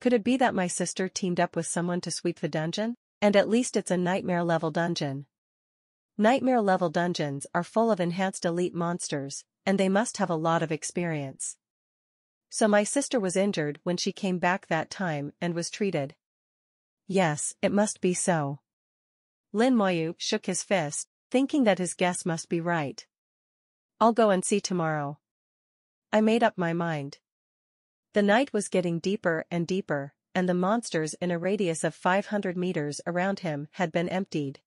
Could it be that my sister teamed up with someone to sweep the dungeon? And at least it's a nightmare-level dungeon. Nightmare-level dungeons are full of enhanced elite monsters, and they must have a lot of experience. So my sister was injured when she came back that time and was treated. Yes, it must be so. Lin Moyu shook his fist, thinking that his guess must be right. I'll go and see tomorrow. I made up my mind. The night was getting deeper and deeper, and the monsters in a radius of 500 meters around him had been emptied.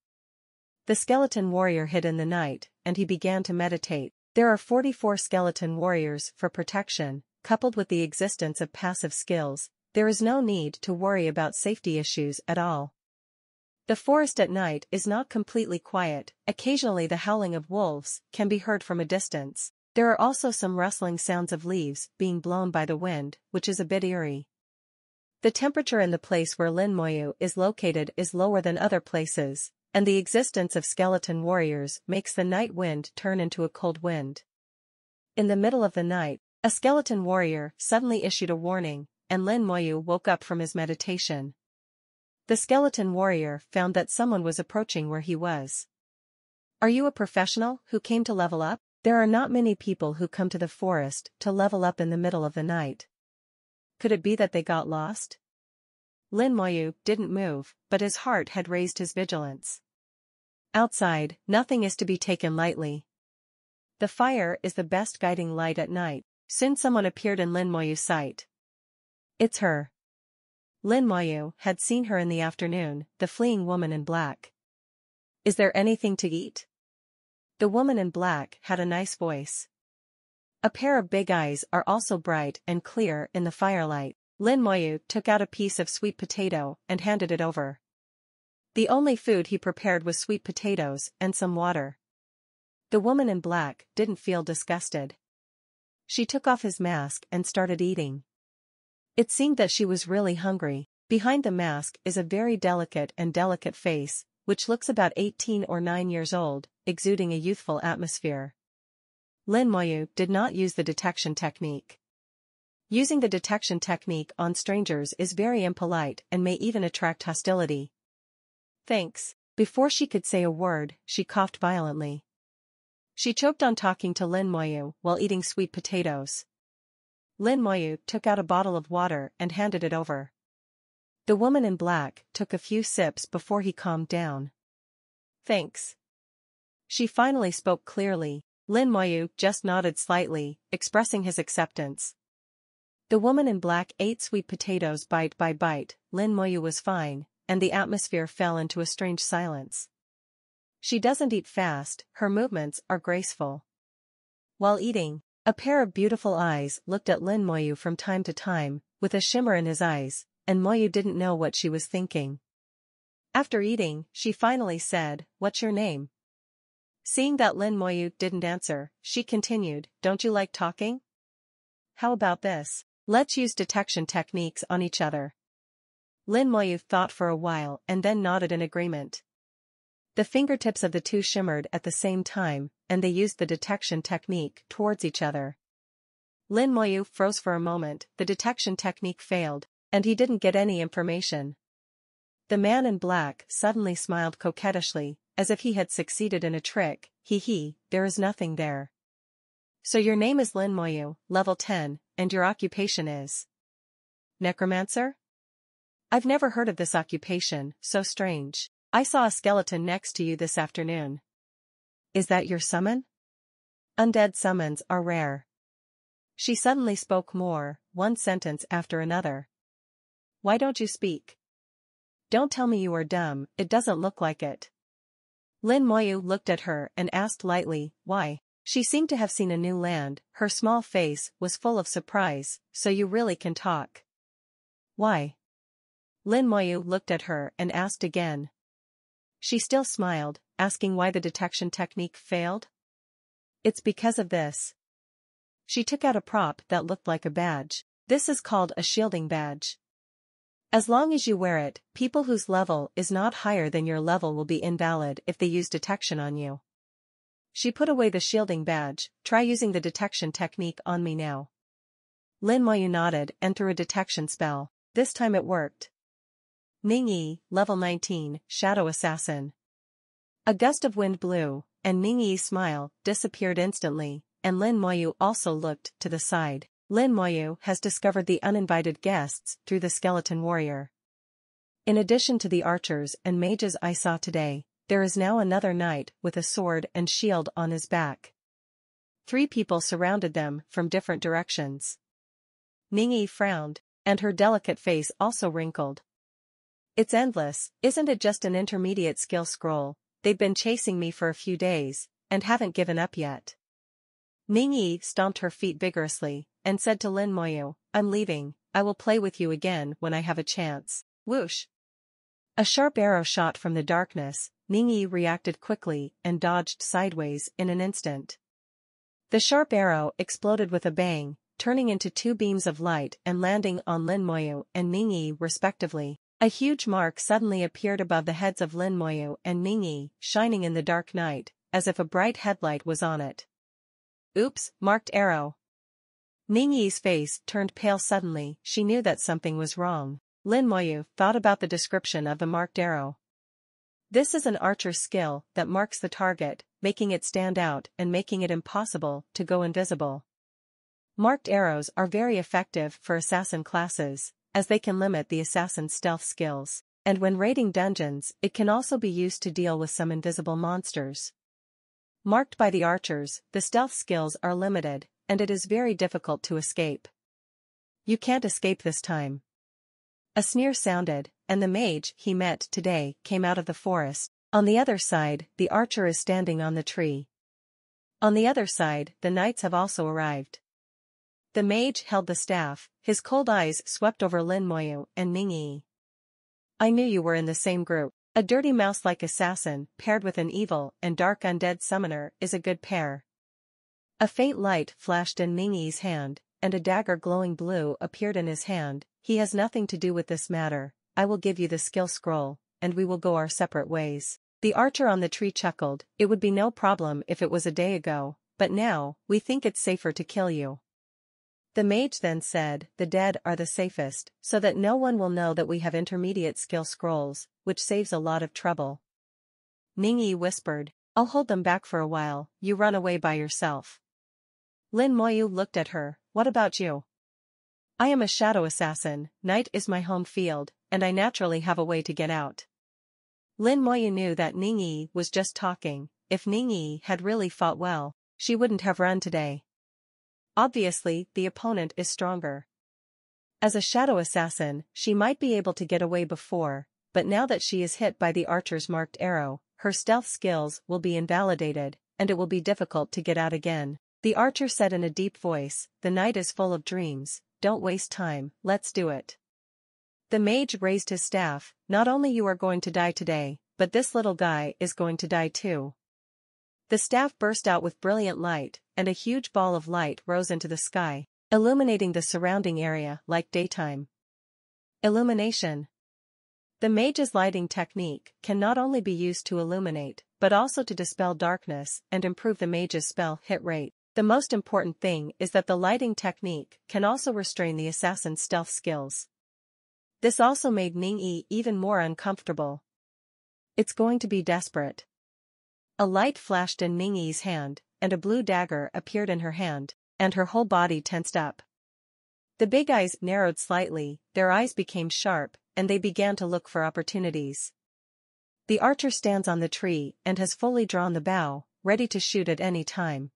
The skeleton warrior hid in the night, and he began to meditate. There are 44 skeleton warriors for protection, coupled with the existence of passive skills, there is no need to worry about safety issues at all. The forest at night is not completely quiet, occasionally the howling of wolves can be heard from a distance. There are also some rustling sounds of leaves being blown by the wind, which is a bit eerie. The temperature in the place where Lin Moyu is located is lower than other places, and the existence of skeleton warriors makes the night wind turn into a cold wind. In the middle of the night, a skeleton warrior suddenly issued a warning, and Lin Moyu woke up from his meditation. The skeleton warrior found that someone was approaching where he was. Are you a professional who came to level up? There are not many people who come to the forest to level up in the middle of the night. Could it be that they got lost? Lin Moyu didn't move, but his heart had raised his vigilance. Outside, nothing is to be taken lightly. The fire is the best guiding light at night. Soon someone appeared in Lin Moyu's sight. It's her. Lin Moyu had seen her in the afternoon, the fleeing woman in black. Is there anything to eat? The woman in black had a nice voice. A pair of big eyes are also bright and clear in the firelight. Lin Moyu took out a piece of sweet potato and handed it over. The only food he prepared was sweet potatoes and some water. The woman in black didn't feel disgusted. She took off his mask and started eating. It seemed that she was really hungry. Behind the mask is a very delicate and delicate face, which looks about 18 or 9 years old, exuding a youthful atmosphere. Lin Moyu did not use the detection technique. Using the detection technique on strangers is very impolite and may even attract hostility. Thanks. Before she could say a word, she coughed violently. She choked on talking to Lin Moyu while eating sweet potatoes. Lin Moyu took out a bottle of water and handed it over. The woman in black took a few sips before he calmed down. Thanks. She finally spoke clearly, Lin Moyu just nodded slightly, expressing his acceptance. The woman in black ate sweet potatoes bite by bite, Lin Moyu was fine, and the atmosphere fell into a strange silence. She doesn't eat fast, her movements are graceful. While eating, a pair of beautiful eyes looked at Lin Moyu from time to time, with a shimmer in his eyes, and Moyu didn't know what she was thinking. After eating, she finally said, What's your name? Seeing that Lin Moyu didn't answer, she continued, Don't you like talking? How about this? Let's use detection techniques on each other. Lin Moyu thought for a while and then nodded in agreement. The fingertips of the two shimmered at the same time, and they used the detection technique towards each other. Lin Moyu froze for a moment, the detection technique failed, and he didn't get any information. The man in black suddenly smiled coquettishly, as if he had succeeded in a trick, hee hee, there is nothing there. So your name is Lin Moyu, level 10, and your occupation is? Necromancer? I've never heard of this occupation, so strange. I saw a skeleton next to you this afternoon. Is that your summon? Undead summons are rare. She suddenly spoke more, one sentence after another. Why don't you speak? Don't tell me you are dumb, it doesn't look like it. Lin Moyu looked at her and asked lightly, why? She seemed to have seen a new land, her small face was full of surprise, so you really can talk. Why? Lin Moyu looked at her and asked again, she still smiled, asking why the detection technique failed. It's because of this. She took out a prop that looked like a badge. This is called a shielding badge. As long as you wear it, people whose level is not higher than your level will be invalid if they use detection on you. She put away the shielding badge, try using the detection technique on me now. Lin Moyu nodded and threw a detection spell. This time it worked. Ning Yi, level 19, Shadow Assassin. A gust of wind blew, and Ning Yi's smile disappeared instantly, and Lin Moyu also looked to the side. Lin Moyu has discovered the uninvited guests through the skeleton warrior. In addition to the archers and mages I saw today, there is now another knight with a sword and shield on his back. Three people surrounded them from different directions. Ning frowned, and her delicate face also wrinkled. It's endless, isn't it just an intermediate skill scroll, they've been chasing me for a few days, and haven't given up yet. Ning stomped her feet vigorously, and said to Lin Moyu, I'm leaving, I will play with you again when I have a chance. Whoosh! A sharp arrow shot from the darkness, Ning reacted quickly and dodged sideways in an instant. The sharp arrow exploded with a bang, turning into two beams of light and landing on Lin Moyu and Ning respectively. A huge mark suddenly appeared above the heads of Lin Moyu and Ning shining in the dark night, as if a bright headlight was on it. Oops, marked arrow. Ning Yi's face turned pale suddenly, she knew that something was wrong. Lin Moyu thought about the description of the marked arrow. This is an archer's skill that marks the target, making it stand out and making it impossible to go invisible. Marked arrows are very effective for assassin classes, as they can limit the assassin's stealth skills, and when raiding dungeons it can also be used to deal with some invisible monsters. Marked by the archers, the stealth skills are limited, and it is very difficult to escape. You can't escape this time. A sneer sounded, and the mage he met today came out of the forest. On the other side, the archer is standing on the tree. On the other side, the knights have also arrived. The mage held the staff, his cold eyes swept over Lin Moyu and Ning I knew you were in the same group. A dirty mouse-like assassin paired with an evil and dark undead summoner is a good pair. A faint light flashed in Ning hand, and a dagger glowing blue appeared in his hand, he has nothing to do with this matter, I will give you the skill scroll, and we will go our separate ways. The archer on the tree chuckled, it would be no problem if it was a day ago, but now, we think it's safer to kill you. The mage then said, the dead are the safest, so that no one will know that we have intermediate skill scrolls, which saves a lot of trouble. Ning whispered, I'll hold them back for a while, you run away by yourself. Lin Moyu looked at her, what about you? I am a shadow assassin, night is my home field, and I naturally have a way to get out. Lin Moyu knew that Ning was just talking, if Ning had really fought well, she wouldn't have run today. Obviously, the opponent is stronger. As a shadow assassin, she might be able to get away before, but now that she is hit by the archer's marked arrow, her stealth skills will be invalidated, and it will be difficult to get out again. The archer said in a deep voice, the night is full of dreams, don't waste time, let's do it. The mage raised his staff, not only you are going to die today, but this little guy is going to die too. The staff burst out with brilliant light, and a huge ball of light rose into the sky, illuminating the surrounding area like daytime. Illumination The mage's lighting technique can not only be used to illuminate, but also to dispel darkness and improve the mage's spell hit rate. The most important thing is that the lighting technique can also restrain the assassin's stealth skills. This also made Ning Yi even more uncomfortable. It's going to be desperate. A light flashed in Ning Yi's hand, and a blue dagger appeared in her hand, and her whole body tensed up. The big eyes narrowed slightly, their eyes became sharp, and they began to look for opportunities. The archer stands on the tree and has fully drawn the bow, ready to shoot at any time.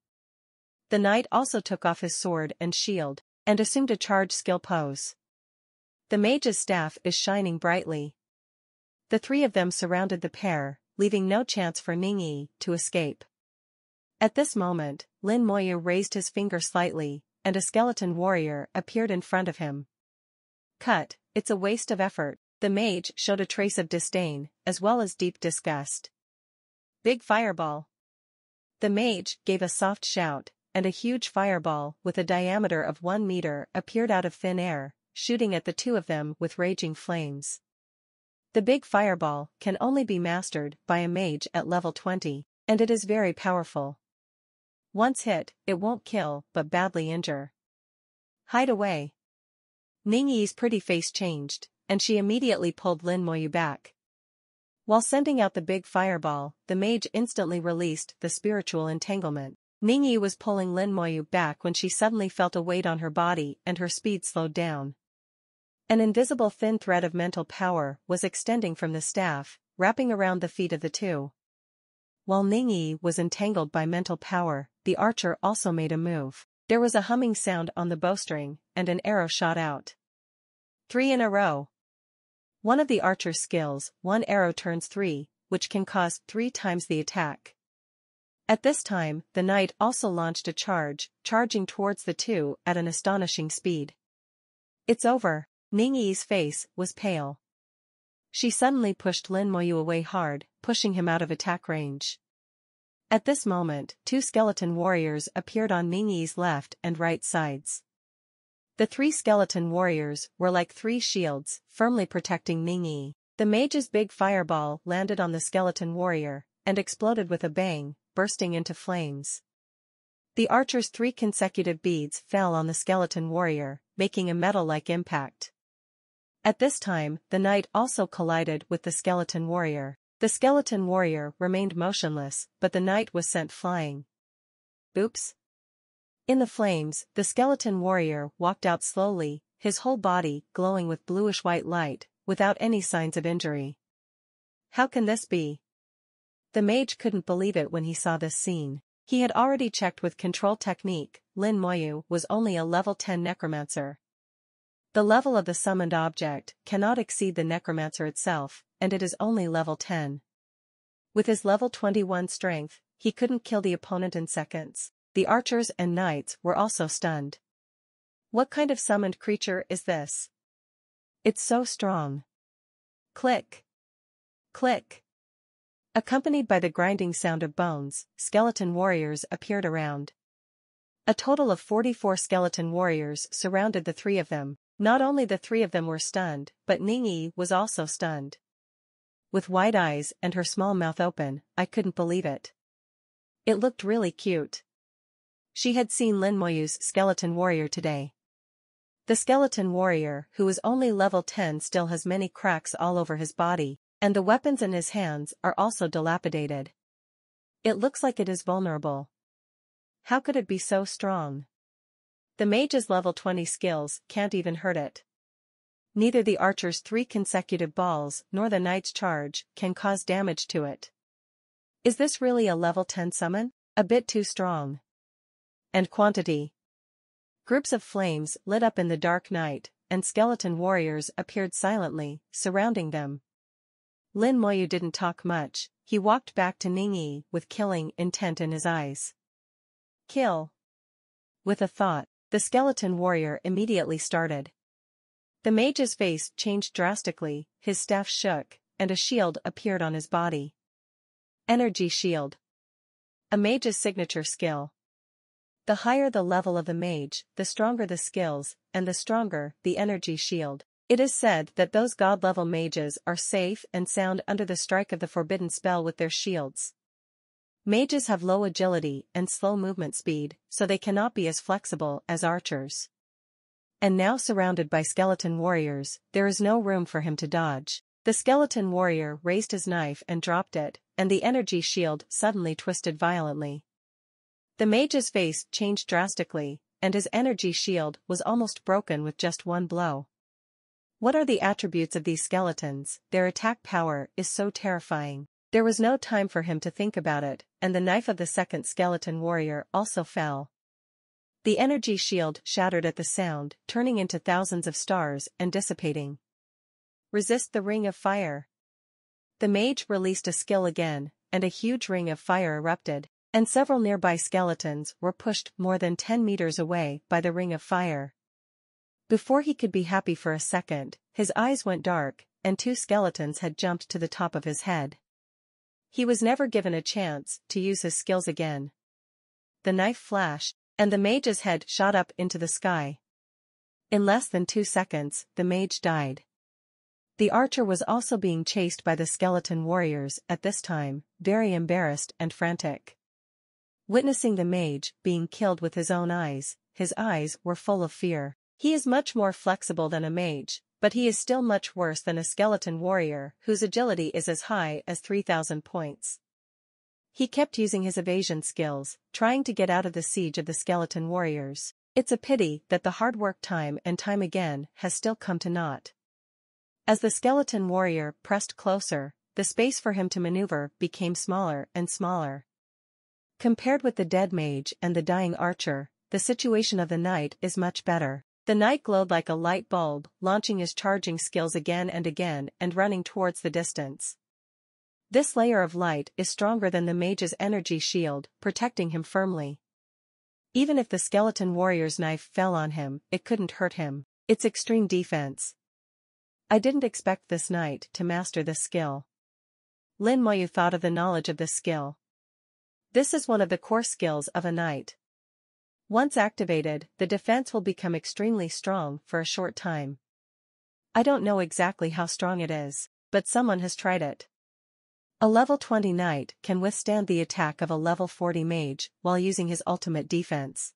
The knight also took off his sword and shield, and assumed a charge skill pose. The mage's staff is shining brightly. The three of them surrounded the pair, leaving no chance for Ning to escape. At this moment, Lin Moyu raised his finger slightly, and a skeleton warrior appeared in front of him. Cut, it's a waste of effort, the mage showed a trace of disdain, as well as deep disgust. Big fireball. The mage gave a soft shout, and a huge fireball with a diameter of one meter appeared out of thin air, shooting at the two of them with raging flames. The big fireball can only be mastered by a mage at level 20, and it is very powerful. Once hit, it won't kill, but badly injure. Hide away. Ning Yi's pretty face changed, and she immediately pulled Lin Moyu back. While sending out the big fireball, the mage instantly released the spiritual entanglement. Ningyi was pulling Lin Moyu back when she suddenly felt a weight on her body and her speed slowed down. An invisible thin thread of mental power was extending from the staff, wrapping around the feet of the two. While Ningyi was entangled by mental power, the archer also made a move. There was a humming sound on the bowstring, and an arrow shot out. Three in a row. One of the archer's skills, one arrow turns three, which can cause three times the attack. At this time, the knight also launched a charge, charging towards the two at an astonishing speed. It's over. Ningyi's face was pale. She suddenly pushed Lin Moyu away hard, pushing him out of attack range. At this moment, two skeleton warriors appeared on Ningyi's left and right sides. The three skeleton warriors were like three shields, firmly protecting Ningyi. The mage's big fireball landed on the skeleton warrior, and exploded with a bang, bursting into flames. The archer's three consecutive beads fell on the skeleton warrior, making a metal-like impact. At this time, the knight also collided with the skeleton warrior. The skeleton warrior remained motionless, but the knight was sent flying. Oops. In the flames, the skeleton warrior walked out slowly, his whole body glowing with bluish-white light, without any signs of injury. How can this be? The mage couldn't believe it when he saw this scene. He had already checked with control technique, Lin Moyu was only a level 10 necromancer, the level of the summoned object cannot exceed the necromancer itself, and it is only level 10. With his level 21 strength, he couldn't kill the opponent in seconds. The archers and knights were also stunned. What kind of summoned creature is this? It's so strong. Click. Click. Accompanied by the grinding sound of bones, skeleton warriors appeared around. A total of 44 skeleton warriors surrounded the three of them, not only the three of them were stunned, but Ningyi was also stunned. With wide eyes and her small mouth open, I couldn't believe it. It looked really cute. She had seen Lin Moyu's skeleton warrior today. The skeleton warrior, who is only level 10 still has many cracks all over his body, and the weapons in his hands are also dilapidated. It looks like it is vulnerable. How could it be so strong? The mage's level 20 skills can't even hurt it. Neither the archer's three consecutive balls nor the knight's charge can cause damage to it. Is this really a level 10 summon? A bit too strong. And quantity. Groups of flames lit up in the dark night, and skeleton warriors appeared silently, surrounding them. Lin Moyu didn't talk much, he walked back to Ningyi with killing intent in his eyes. Kill. With a thought, the skeleton warrior immediately started. The mage's face changed drastically, his staff shook, and a shield appeared on his body. Energy Shield. A mage's signature skill. The higher the level of the mage, the stronger the skills, and the stronger the energy shield. It is said that those god-level mages are safe and sound under the strike of the forbidden spell with their shields. Mages have low agility and slow movement speed, so they cannot be as flexible as archers. And now surrounded by skeleton warriors, there is no room for him to dodge. The skeleton warrior raised his knife and dropped it, and the energy shield suddenly twisted violently. The mage's face changed drastically, and his energy shield was almost broken with just one blow. What are the attributes of these skeletons? Their attack power is so terrifying. There was no time for him to think about it, and the knife of the second skeleton warrior also fell. The energy shield shattered at the sound, turning into thousands of stars and dissipating. Resist the ring of fire. The mage released a skill again, and a huge ring of fire erupted, and several nearby skeletons were pushed more than 10 meters away by the ring of fire. Before he could be happy for a second, his eyes went dark, and two skeletons had jumped to the top of his head. He was never given a chance to use his skills again. The knife flashed, and the mage's head shot up into the sky. In less than two seconds, the mage died. The archer was also being chased by the skeleton warriors at this time, very embarrassed and frantic. Witnessing the mage being killed with his own eyes, his eyes were full of fear. He is much more flexible than a mage, but he is still much worse than a skeleton warrior whose agility is as high as 3,000 points. He kept using his evasion skills, trying to get out of the siege of the skeleton warriors. It's a pity that the hard work time and time again has still come to naught. As the skeleton warrior pressed closer, the space for him to maneuver became smaller and smaller. Compared with the dead mage and the dying archer, the situation of the knight is much better. The knight glowed like a light bulb, launching his charging skills again and again and running towards the distance. This layer of light is stronger than the mage's energy shield, protecting him firmly. Even if the skeleton warrior's knife fell on him, it couldn't hurt him. It's extreme defense. I didn't expect this knight to master this skill. Lin Moyu thought of the knowledge of this skill. This is one of the core skills of a knight. Once activated, the defense will become extremely strong for a short time. I don't know exactly how strong it is, but someone has tried it. A level 20 knight can withstand the attack of a level 40 mage while using his ultimate defense.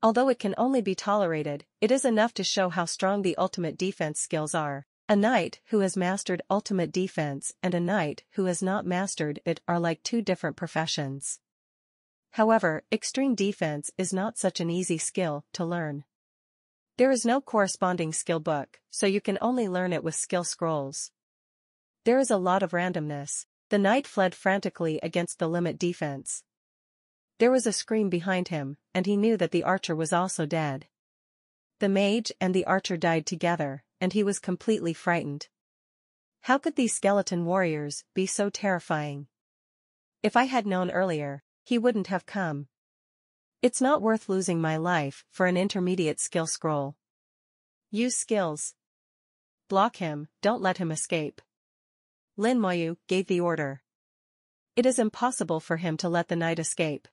Although it can only be tolerated, it is enough to show how strong the ultimate defense skills are. A knight who has mastered ultimate defense and a knight who has not mastered it are like two different professions. However, extreme defense is not such an easy skill to learn. There is no corresponding skill book, so you can only learn it with skill scrolls. There is a lot of randomness. The knight fled frantically against the limit defense. There was a scream behind him, and he knew that the archer was also dead. The mage and the archer died together, and he was completely frightened. How could these skeleton warriors be so terrifying? If I had known earlier, he wouldn't have come. It's not worth losing my life for an intermediate skill scroll. Use skills. Block him, don't let him escape. Lin Moyu gave the order. It is impossible for him to let the knight escape.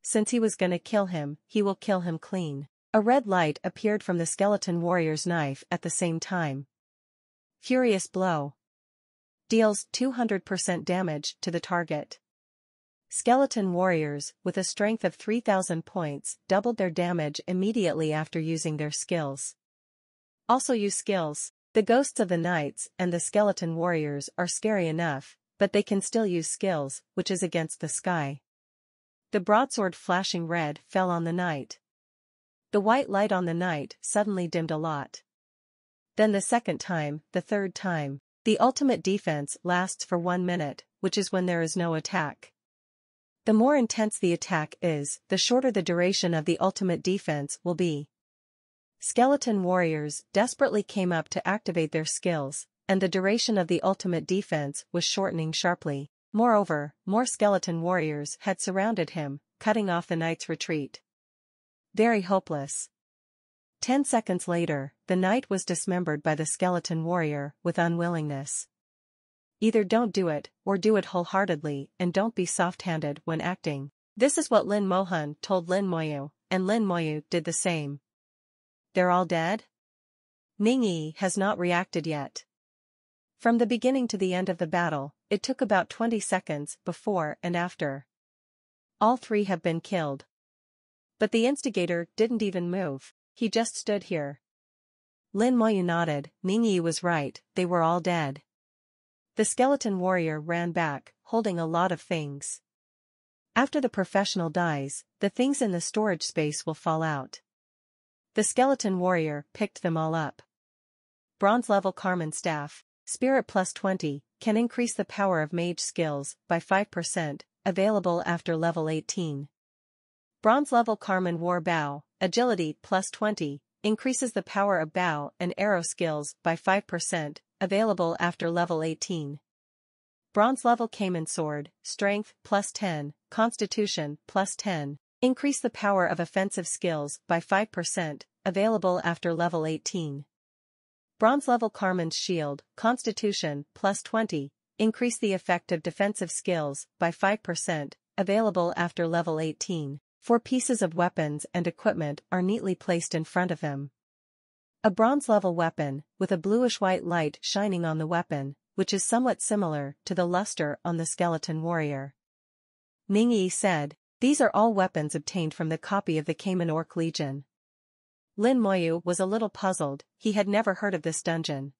Since he was gonna kill him, he will kill him clean. A red light appeared from the skeleton warrior's knife at the same time. Furious blow. Deals 200% damage to the target. Skeleton warriors, with a strength of 3000 points, doubled their damage immediately after using their skills. Also use skills. The ghosts of the knights and the skeleton warriors are scary enough, but they can still use skills, which is against the sky. The broadsword flashing red fell on the knight. The white light on the knight suddenly dimmed a lot. Then the second time, the third time. The ultimate defense lasts for one minute, which is when there is no attack. The more intense the attack is, the shorter the duration of the ultimate defense will be. Skeleton warriors desperately came up to activate their skills, and the duration of the ultimate defense was shortening sharply. Moreover, more skeleton warriors had surrounded him, cutting off the knight's retreat. Very hopeless. Ten seconds later, the knight was dismembered by the skeleton warrior with unwillingness. Either don't do it, or do it wholeheartedly and don't be soft-handed when acting. This is what Lin Mohan told Lin Moyu, and Lin Moyu did the same. They're all dead? Ning Yi has not reacted yet. From the beginning to the end of the battle, it took about 20 seconds before and after. All three have been killed. But the instigator didn't even move, he just stood here. Lin Moyu nodded, Ning Yi was right, they were all dead. The skeleton warrior ran back, holding a lot of things. After the professional dies, the things in the storage space will fall out. The skeleton warrior picked them all up. Bronze level Carmen staff, Spirit plus 20, can increase the power of mage skills by 5%, available after level 18. Bronze level Carmen War Bow, Agility plus 20, increases the power of bow and arrow skills by 5%, available after level 18. Bronze level Cayman Sword, Strength plus 10, Constitution plus 10, increase the power of offensive skills by 5%, available after level 18. Bronze level Carmen's Shield, Constitution plus 20, increase the effect of defensive skills by 5%, available after level 18. Four pieces of weapons and equipment are neatly placed in front of him. A bronze-level weapon, with a bluish-white light shining on the weapon, which is somewhat similar to the luster on the skeleton warrior. Ning Yi said, these are all weapons obtained from the copy of the Cayman Orc Legion. Lin Moyu was a little puzzled, he had never heard of this dungeon.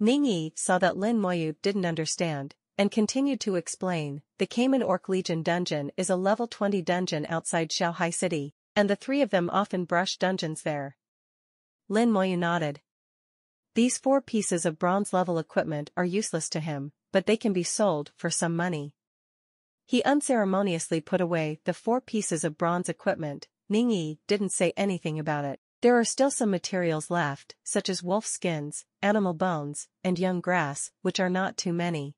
Ning Yi saw that Lin Moyu didn't understand, and continued to explain, the Cayman Orc Legion dungeon is a level 20 dungeon outside Shanghai City, and the three of them often brush dungeons there. Lin Moyu nodded. These four pieces of bronze-level equipment are useless to him, but they can be sold for some money. He unceremoniously put away the four pieces of bronze equipment, Ning Yi didn't say anything about it. There are still some materials left, such as wolf skins, animal bones, and young grass, which are not too many.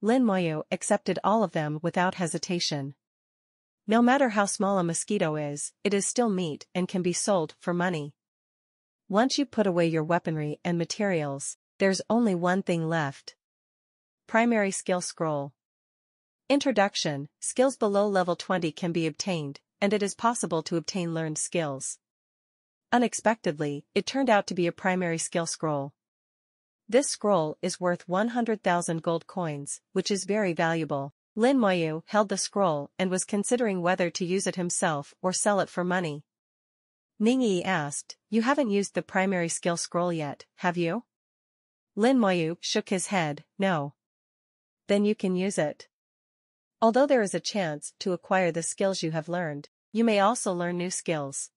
Lin Moyu accepted all of them without hesitation. No matter how small a mosquito is, it is still meat and can be sold for money. Once you put away your weaponry and materials, there's only one thing left. Primary Skill Scroll Introduction, skills below level 20 can be obtained, and it is possible to obtain learned skills. Unexpectedly, it turned out to be a primary skill scroll. This scroll is worth 100,000 gold coins, which is very valuable. Lin Moyu held the scroll and was considering whether to use it himself or sell it for money. Ning Yi asked, you haven't used the primary skill scroll yet, have you? Lin Moyu shook his head, no. Then you can use it. Although there is a chance to acquire the skills you have learned, you may also learn new skills.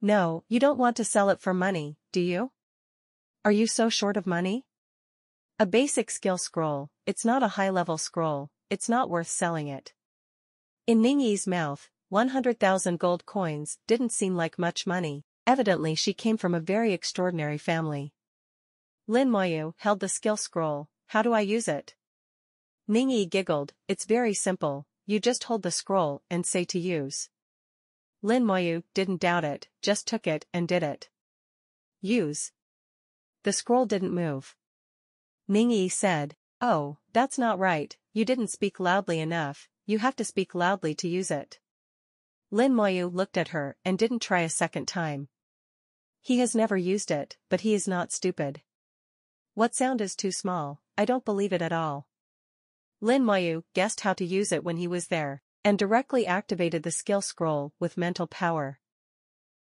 No, you don't want to sell it for money, do you? Are you so short of money? A basic skill scroll, it's not a high-level scroll, it's not worth selling it. In Ning Yi's mouth, 100,000 gold coins didn't seem like much money, evidently she came from a very extraordinary family. Lin Moyu held the skill scroll, how do I use it? Ning Yi giggled, it's very simple, you just hold the scroll and say to use. Lin Moyu didn't doubt it, just took it and did it. Use. The scroll didn't move. Ning Yi said, oh, that's not right, you didn't speak loudly enough, you have to speak loudly to use it. Lin Moyu looked at her and didn't try a second time. He has never used it, but he is not stupid. What sound is too small, I don't believe it at all. Lin Moyu guessed how to use it when he was there, and directly activated the skill scroll with mental power.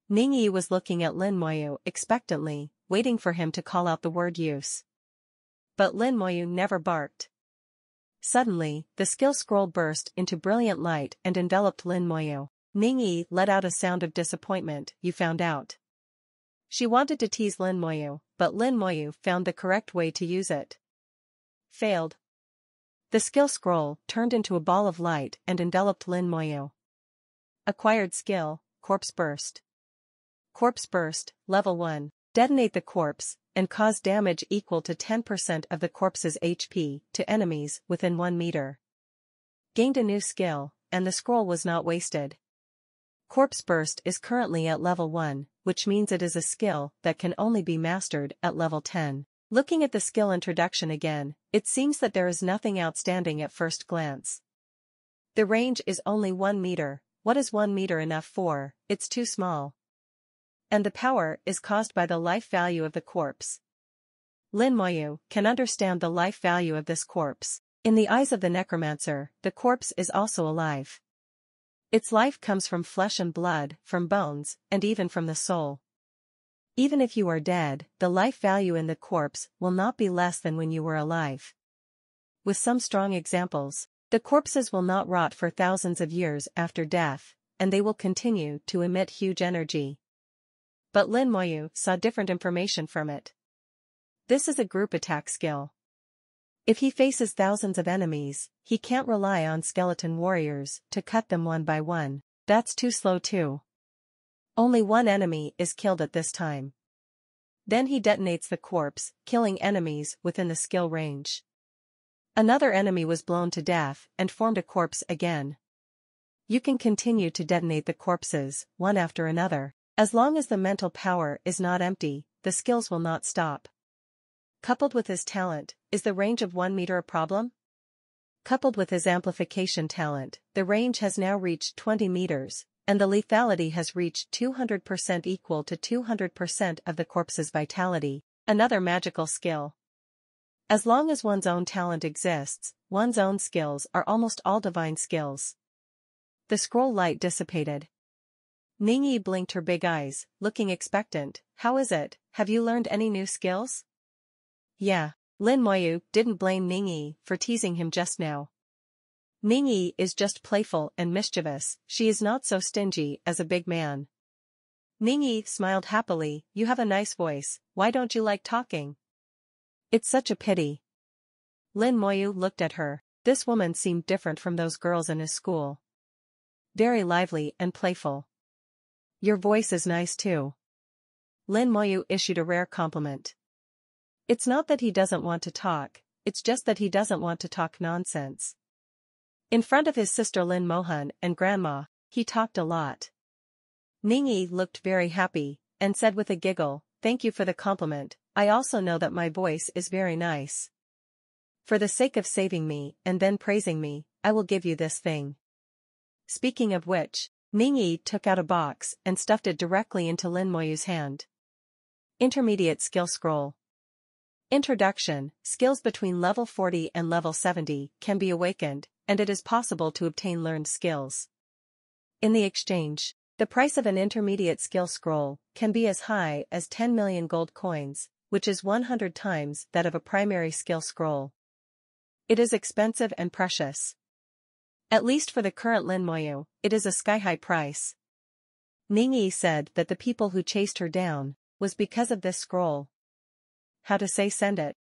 Ning Yi was looking at Lin Moyu expectantly, waiting for him to call out the word use. But Lin Moyu never barked. Suddenly, the skill scroll burst into brilliant light and enveloped Lin Moyu. Ning Yi let out a sound of disappointment, you found out. She wanted to tease Lin Moyu, but Lin Moyu found the correct way to use it. Failed. The skill scroll turned into a ball of light and enveloped Lin Moyu. Acquired skill, Corpse Burst. Corpse Burst, Level 1. Detonate the corpse, and cause damage equal to 10% of the corpse's HP to enemies within 1 meter. Gained a new skill, and the scroll was not wasted. Corpse Burst is currently at level 1, which means it is a skill that can only be mastered at level 10. Looking at the skill introduction again, it seems that there is nothing outstanding at first glance. The range is only 1 meter, what is 1 meter enough for, it's too small. And the power is caused by the life value of the corpse. Lin Moyu can understand the life value of this corpse. In the eyes of the necromancer, the corpse is also alive. Its life comes from flesh and blood, from bones, and even from the soul. Even if you are dead, the life value in the corpse will not be less than when you were alive. With some strong examples, the corpses will not rot for thousands of years after death, and they will continue to emit huge energy. But Lin Moyu saw different information from it. This is a group attack skill. If he faces thousands of enemies, he can't rely on skeleton warriors to cut them one by one, that's too slow too. Only one enemy is killed at this time. Then he detonates the corpse, killing enemies within the skill range. Another enemy was blown to death and formed a corpse again. You can continue to detonate the corpses, one after another. As long as the mental power is not empty, the skills will not stop. Coupled with his talent, is the range of 1 meter a problem? Coupled with his amplification talent, the range has now reached 20 meters, and the lethality has reached 200% equal to 200% of the corpse's vitality, another magical skill. As long as one's own talent exists, one's own skills are almost all divine skills. The scroll light dissipated. Ningyi blinked her big eyes, looking expectant. How is it, have you learned any new skills? Yeah, Lin Moyu didn't blame Ningyi for teasing him just now. Ningyi is just playful and mischievous, she is not so stingy as a big man. Ningyi smiled happily, you have a nice voice, why don't you like talking? It's such a pity. Lin Moyu looked at her, this woman seemed different from those girls in his school. Very lively and playful. Your voice is nice too. Lin Moyu issued a rare compliment. It's not that he doesn't want to talk, it's just that he doesn't want to talk nonsense. In front of his sister Lin Mohan and grandma, he talked a lot. Ningyi looked very happy, and said with a giggle, thank you for the compliment, I also know that my voice is very nice. For the sake of saving me and then praising me, I will give you this thing. Speaking of which, Ningyi took out a box and stuffed it directly into Lin Moyu's hand. Intermediate Skill Scroll Introduction, skills between level 40 and level 70 can be awakened, and it is possible to obtain learned skills. In the exchange, the price of an intermediate skill scroll can be as high as 10 million gold coins, which is 100 times that of a primary skill scroll. It is expensive and precious. At least for the current Lin Moyu, it is a sky-high price. Ningyi said that the people who chased her down was because of this scroll. How to say send it.